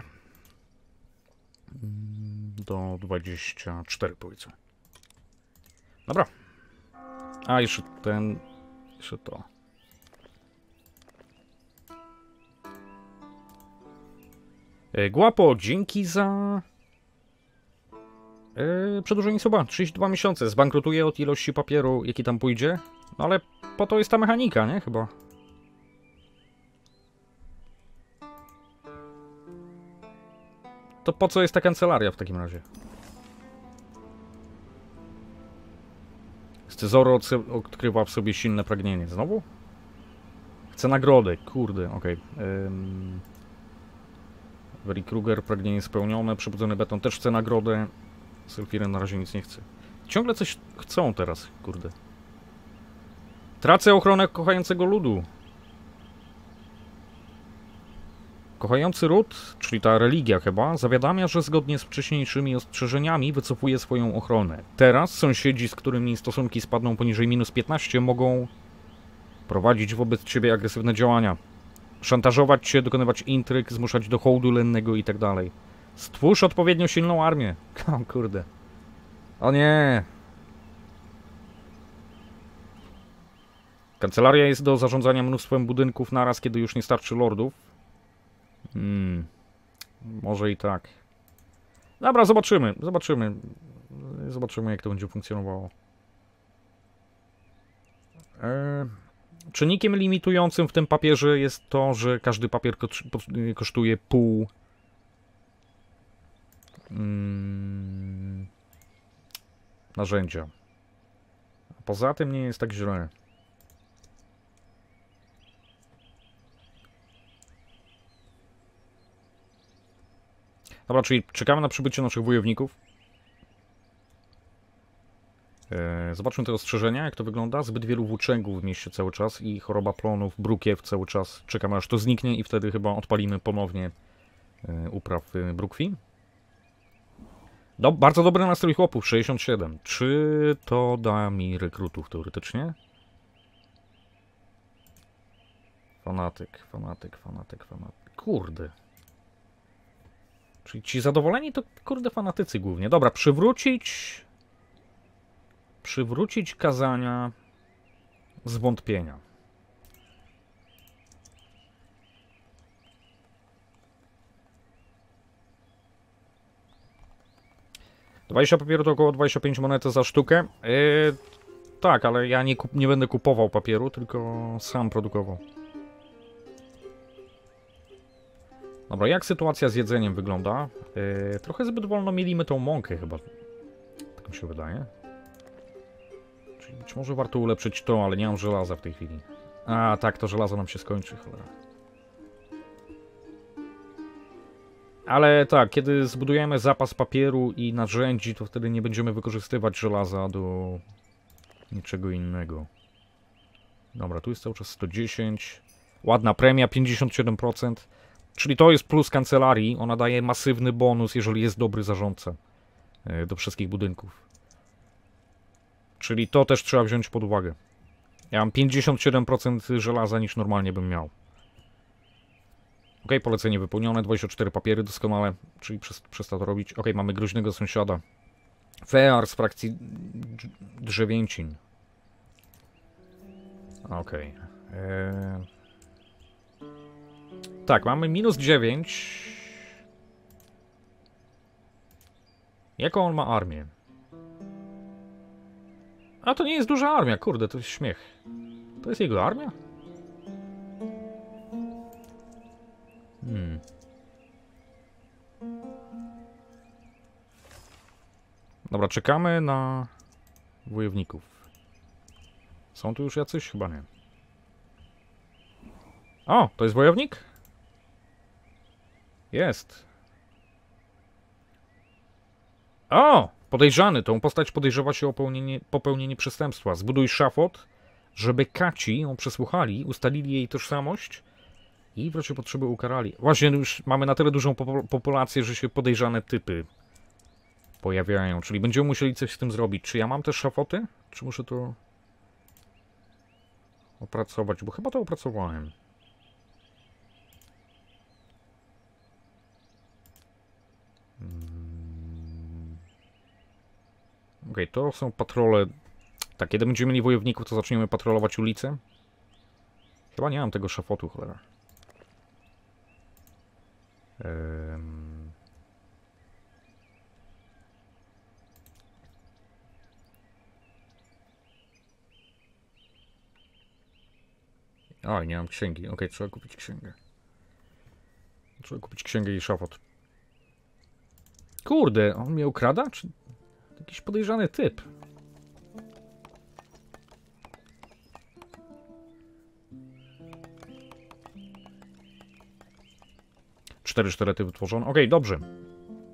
Mm, Do 24 powiedzmy. Dobra. A, jeszcze ten... Jeszcze to. E, Guapo, dzięki za... E, przedłużenie suba, 32 miesiące. Zbankrutuję od ilości papieru, jaki tam pójdzie. No ale po to jest ta mechanika, nie? Chyba. To po co jest ta kancelaria w takim razie? Scyzoro odkrywa w sobie silne pragnienie. Znowu? Chce nagrodę, kurde, okej. Ym, Very Kruger, pragnienie spełnione, przebudzony beton też chce nagrodę. Sylfiren na razie nic nie chce. Ciągle coś chcą teraz, kurde. Tracę ochronę kochającego ludu. Kochający ród, czyli ta religia chyba, zawiadamia, że zgodnie z wcześniejszymi ostrzeżeniami wycofuje swoją ochronę. Teraz sąsiedzi, z którymi stosunki spadną poniżej minus 15, mogą prowadzić wobec ciebie agresywne działania. Szantażować cię, dokonywać intryg, zmuszać do hołdu lennego i tak dalej. Stwórz odpowiednio silną armię. O kurde. O nie. Kancelaria jest do zarządzania mnóstwem budynków naraz, kiedy już nie starczy lordów. Hmm. Może i tak. Dobra, zobaczymy. Zobaczymy. Zobaczymy, jak to będzie funkcjonowało. Eee, czynnikiem limitującym w tym papierze jest to, że każdy papier kosztuje pół. Hmm, narzędzia. A poza tym nie jest tak źle. Dobra, czyli czekamy na przybycie naszych wojowników. Eee, zobaczmy te ostrzeżenia, jak to wygląda. Zbyt wielu włóczęgów w mieście cały czas i choroba plonów, brukiew cały czas. Czekamy aż to zniknie i wtedy chyba odpalimy ponownie e, upraw e, brukwi. Do, bardzo dobry nastrój chłopów, 67. Czy to da mi rekrutów teoretycznie? Fanatyk, fanatyk, fanatyk, fanatyk. Kurde. Czyli ci zadowoleni to kurde fanatycy głównie. Dobra, przywrócić... Przywrócić kazania zwątpienia. Dwadzieścia papieru to około 25 monety za sztukę. Yy, tak, ale ja nie, nie będę kupował papieru, tylko sam produkował. Dobra, jak sytuacja z jedzeniem wygląda? Yy, trochę zbyt wolno mielimy tą mąkę chyba. Tak mi się wydaje. Być może warto ulepszyć to, ale nie mam żelaza w tej chwili. A, tak, to żelazo nam się skończy, cholera. Ale tak, kiedy zbudujemy zapas papieru i narzędzi, to wtedy nie będziemy wykorzystywać żelaza do niczego innego. Dobra, tu jest cały czas 110. Ładna premia, 57%. Czyli to jest plus kancelarii. Ona daje masywny bonus, jeżeli jest dobry zarządca e, do wszystkich budynków. Czyli to też trzeba wziąć pod uwagę. Ja mam 57% żelaza niż normalnie bym miał. Ok, polecenie wypełnione, 24 papiery doskonale, czyli przestał to robić. Ok, mamy groźnego sąsiada. Fear z frakcji drzewięcin. Ok. Eee... Tak, mamy minus 9. Jaką on ma armię? A to nie jest duża armia, kurde, to jest śmiech. To jest jego armia? Hmm. Dobra, czekamy na wojowników. Są tu już jacyś? Chyba nie. O, to jest wojownik? Jest. O! Podejrzany. Tą postać podejrzewa się o popełnienie, popełnienie przestępstwa. Zbuduj szafot, żeby kaci ją przesłuchali, ustalili jej tożsamość i w razie potrzeby ukarali. Właśnie już mamy na tyle dużą populację, że się podejrzane typy pojawiają. Czyli będziemy musieli coś z tym zrobić. Czy ja mam też szafoty? Czy muszę to opracować? Bo chyba to opracowałem. Okej, okay, to są patrole. Tak, kiedy będziemy mieli wojowników, to zaczniemy patrolować ulicę. Chyba nie mam tego szafotu, cholera. Um... A, nie mam księgi. Ok, trzeba kupić księgę. Trzeba kupić księgę i szafot. Kurde, on mnie ukrada? Czy jakiś podejrzany typ? Cztery sztylety wytworzone. Okej, dobrze.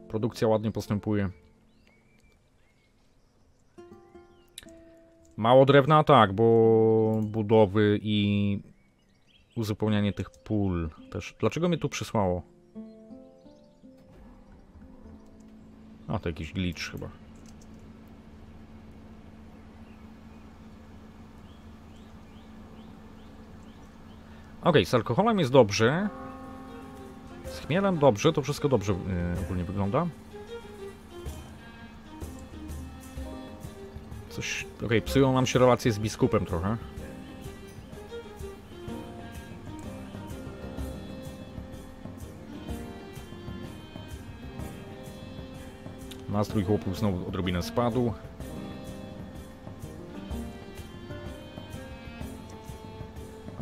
Produkcja ładnie postępuje. Mało drewna? Tak, bo budowy i uzupełnianie tych pól też. Dlaczego mnie tu przysłało? A, to jakiś glitch chyba. Okej, z alkoholem jest dobrze. Z chmielem dobrze, to wszystko dobrze yy, ogólnie wygląda. Coś... Okej, psują nam się relacje z biskupem trochę. Nastrój chłopów znowu odrobinę spadł.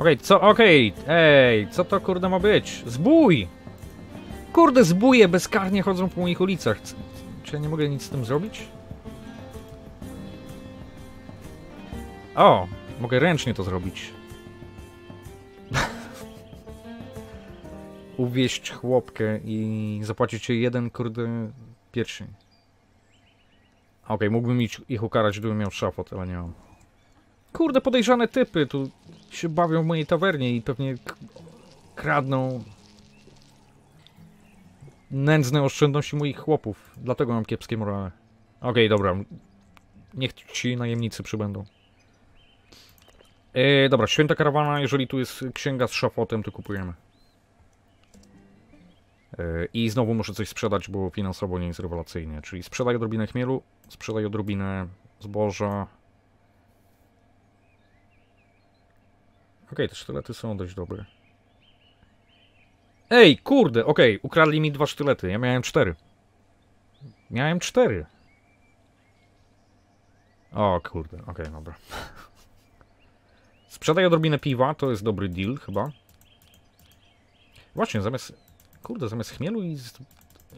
Okej, co? Okej, ej, co to kurde ma być? Zbój! Kurde, zbóje bezkarnie chodzą po moich ulicach. C- Czy ja nie mogę nic z tym zrobić? O, mogę ręcznie to zrobić. Uwieść chłopkę i zapłacić jej jeden kurde pierścień. Okej, mógłbym ich, ich ukarać, gdybym miał szafot, ale nie mam. Kurde, podejrzane typy tu się bawią w mojej tawernie i pewnie kradną nędzne oszczędności moich chłopów. Dlatego mam kiepskie morale. Okej, dobra. Niech ci najemnicy przybędą. E, dobra, święta karawana, jeżeli tu jest księga z szafotem, to kupujemy. E, I znowu muszę coś sprzedać, bo finansowo nie jest rewelacyjnie. Czyli sprzedaj odrobinę chmielu, sprzedaj odrobinę zboża. Okej, te sztylety są dość dobre. Ej, kurde, okej, ukradli mi dwa sztylety, ja miałem cztery. Miałem cztery. O kurde, okej, dobra. Sprzedaj odrobinę piwa, to jest dobry deal chyba. Właśnie, zamiast... Kurde, zamiast chmielu i z...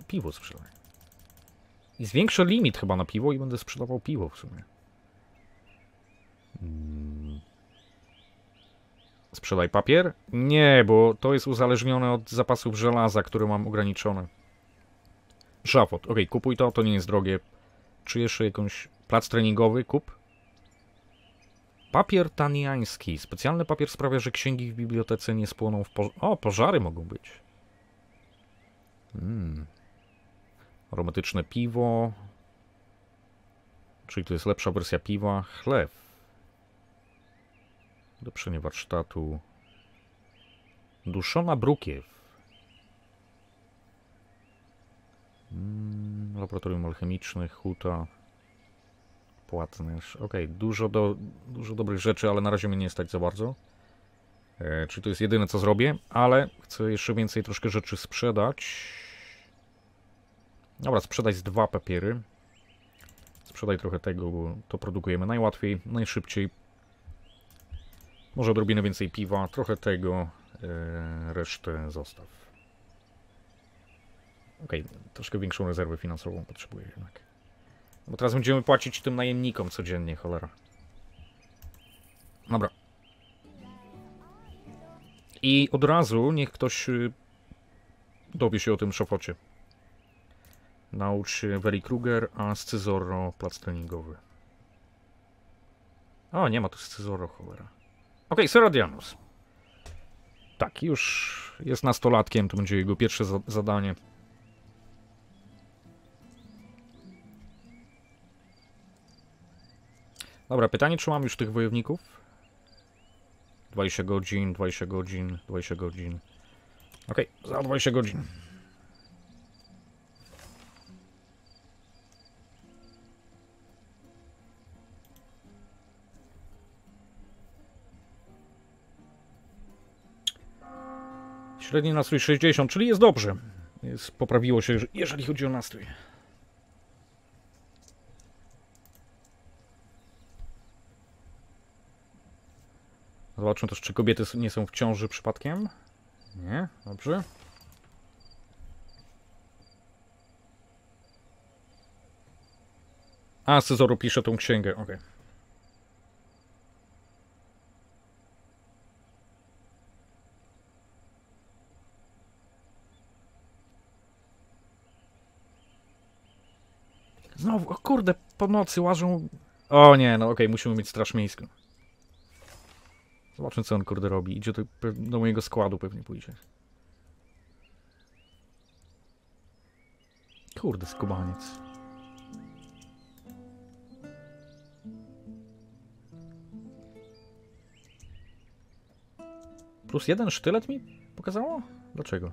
piwo sprzedaj. I zwiększę limit chyba na piwo i będę sprzedawał piwo w sumie. Mm. Sprzedaj papier? Nie, bo to jest uzależnione od zapasów żelaza, które mam ograniczone. Szafot. Okej, kupuj to, to nie jest drogie. Czy jeszcze jakąś plac treningowy? Kup. Papier taniański. Specjalny papier sprawia, że księgi w bibliotece nie spłoną w pożar. O, pożary mogą być. Mm. Aromatyczne piwo. Czyli to jest lepsza wersja piwa. Chleb. Ulepszenie warsztatu. Duszona brukiew. Mm, laboratorium alchemiczne, huta. Płatnerz. Okej, dużo, do, dużo dobrych rzeczy, ale na razie mnie nie stać za bardzo. E, czyli to jest jedyne co zrobię, ale chcę jeszcze więcej troszkę rzeczy sprzedać. Dobra, sprzedaj z dwa papiery. Sprzedaj trochę tego, bo to produkujemy najłatwiej, najszybciej. Może odrobinę więcej piwa, trochę tego, e, resztę zostaw. Okej, troszkę większą rezerwę finansową potrzebuję jednak. Bo teraz będziemy płacić tym najemnikom codziennie, cholera. Dobra. I od razu niech ktoś y, dowie się o tym szafocie. Naucz Veri Kruger, a Scyzorro plac treningowy. O, nie ma tu Scyzorro, cholera. Okej, okay, Seradianus. Tak, już jest nastolatkiem, to będzie jego pierwsze za zadanie. Dobra, pytanie, czy mam już tych wojowników? 20 godzin, 20 godzin, 20 godzin. Okej, okay, za 20 godzin. Średni nastrój 60, czyli jest dobrze. Jest, poprawiło się, jeżeli chodzi o nastrój. Zobaczmy też, czy kobiety nie są w ciąży przypadkiem. Nie, dobrze. A, Cezoru pisze tą księgę, ok. Znowu, o kurde, po nocy łażą... O nie, no okej, musimy mieć straż miejską. Zobaczmy, co on kurde robi. Idzie do, do mojego składu pewnie pójdzie. Kurde, skubaniec. Plus jeden sztylet mi pokazało? Dlaczego?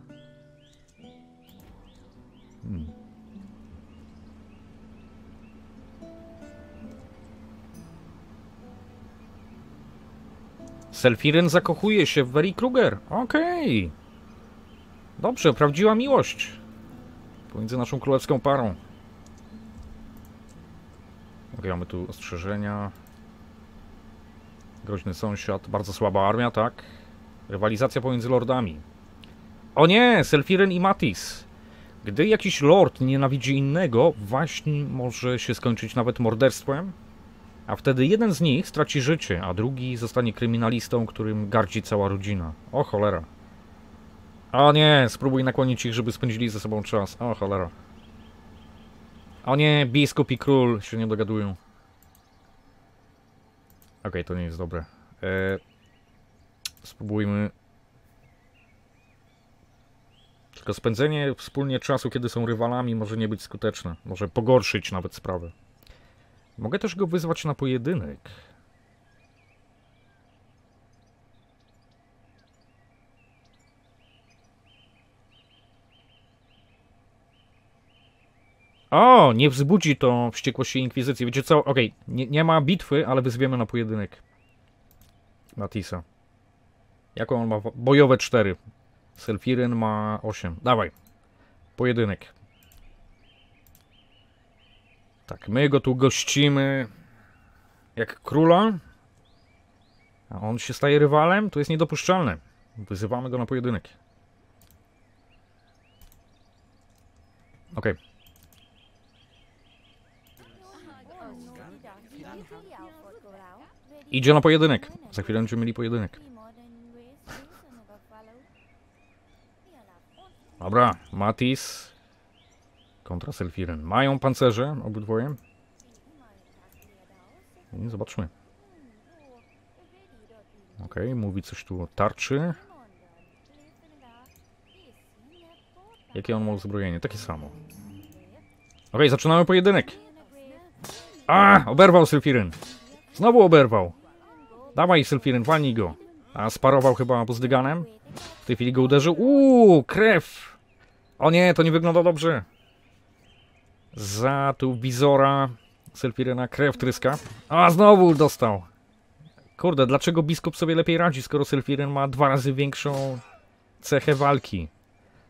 Selfiren zakochuje się w Veri Kruger. Okej. Dobrze, prawdziwa miłość. Pomiędzy naszą królewską parą. Ok, mamy tu ostrzeżenia. Groźny sąsiad, bardzo słaba armia, tak? Rywalizacja pomiędzy lordami. O nie, Selfiren i Matis. Gdy jakiś lord nienawidzi innego, właśnie może się skończyć nawet morderstwem, a wtedy jeden z nich straci życie, a drugi zostanie kryminalistą, którym gardzi cała rodzina. O cholera. O nie, spróbuj nakłonić ich, żeby spędzili ze sobą czas. O cholera. O nie, biskup i król się nie dogadują. Okej, to nie jest dobre. E, spróbujmy. Tylko spędzenie wspólnie czasu, kiedy są rywalami, może nie być skuteczne. Może pogorszyć nawet sprawę. Mogę też go wyzwać na pojedynek. O, nie wzbudzi to wściekłości Inkwizycji. Wiecie co? Okej, nie, nie ma bitwy, ale wyzwiemy na pojedynek. Matisa. Jaką on ma? Bojowe 4. Selfiren ma 8. Dawaj. Pojedynek. Tak, my go tu gościmy jak króla, a on się staje rywalem, to jest niedopuszczalne. Wyzywamy go na pojedynek. Okej. Idzie na pojedynek. Za chwilę będziemy mieli pojedynek. Dobra, Matis kontra Selfiren. Mają pancerze obydwoje. I zobaczmy. Okej, mówi coś tu o tarczy. Jakie on ma uzbrojenie? Takie samo. Okej, zaczynamy pojedynek. A, oberwał Sylfiren. Znowu oberwał. Dawaj Sylfiren, walnij go. A sparował chyba Buzdyganem. W tej chwili go uderzył. Uuu, krew. O nie, to nie wygląda dobrze. Za tu wizora Sylfirena krew tryska. A, znowu dostał. Kurde, dlaczego biskup sobie lepiej radzi, skoro Sylfiren ma dwa razy większą cechę walki?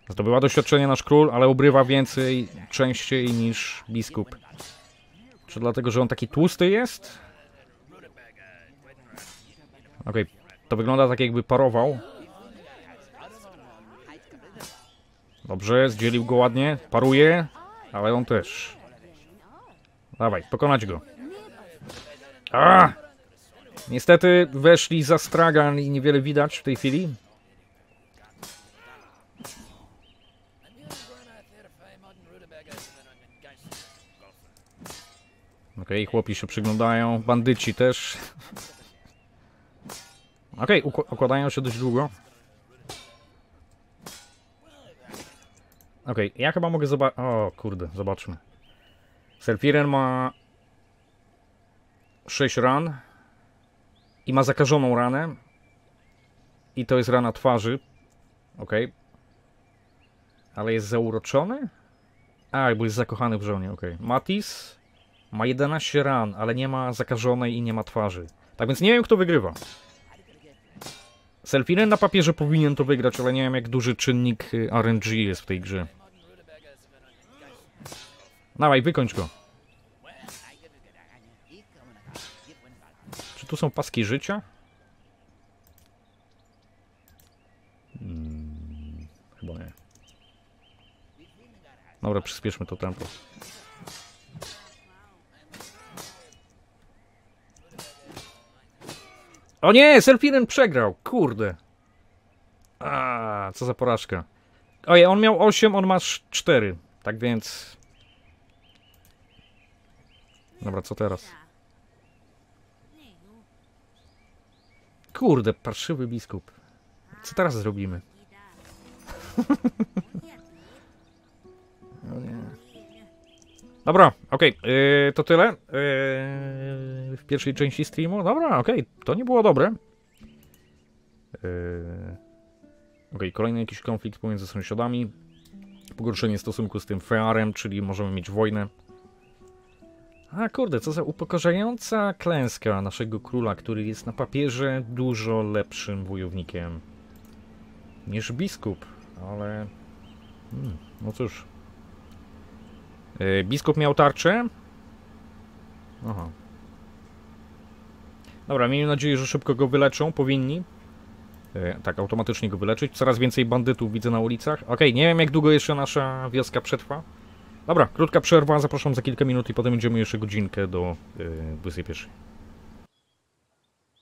Zdobyła doświadczenie nasz król, ale obrywa więcej, częściej niż biskup. Czy dlatego, że on taki tłusty jest? Okej, to wygląda tak jakby parował. Dobrze, zdzielił go ładnie, paruje, ale on też. Dawaj, pokonać go. A! Niestety weszli za stragan i niewiele widać w tej chwili. Okej, chłopi się przyglądają, bandyci też. Okej, uko- układają się dość długo. Okej, ja chyba mogę zobaczyć... O kurde, zobaczmy. Selfiren ma 6 ran i ma zakażoną ranę. I to jest rana twarzy. Okej. Ale jest zauroczony? A, bo jest zakochany w żonie, okej. Matis ma 11 ran, ale nie ma zakażonej i nie ma twarzy. Tak więc nie wiem, kto wygrywa. Selfiren na papierze powinien to wygrać, ale nie wiem, jak duży czynnik y, RNG jest w tej grze. Dawaj, wykończ go. Czy tu są paski życia? Hmm, chyba nie. Dobra, przyspieszmy to tempo. O nie, Selfiren przegrał, kurde. A, co za porażka. Ojej, on miał 8, on ma 4. Tak więc Dobra, co teraz? Kurde, parszywy biskup. Co teraz zrobimy? No nie. Dobra, okej, yy, to tyle yy, w pierwszej części streamu. Dobra, okej, to nie było dobre. Yy, okej, kolejny jakiś konflikt pomiędzy sąsiadami. Pogorszenie stosunku z tym Fearem, czyli możemy mieć wojnę. A kurde, co za upokarzająca klęska naszego króla, który jest na papierze dużo lepszym wojownikiem niż biskup, ale... Hmm, no cóż. Yy, biskup miał tarczę? Aha. Dobra, miejmy nadzieję, że szybko go wyleczą, powinni. Yy, tak, automatycznie go wyleczyć. Coraz więcej bandytów widzę na ulicach. Okej, nie wiem jak długo jeszcze nasza wioska przetrwa. Dobra, krótka przerwa, zapraszam za kilka minut i potem będziemy jeszcze godzinkę do yy, 21.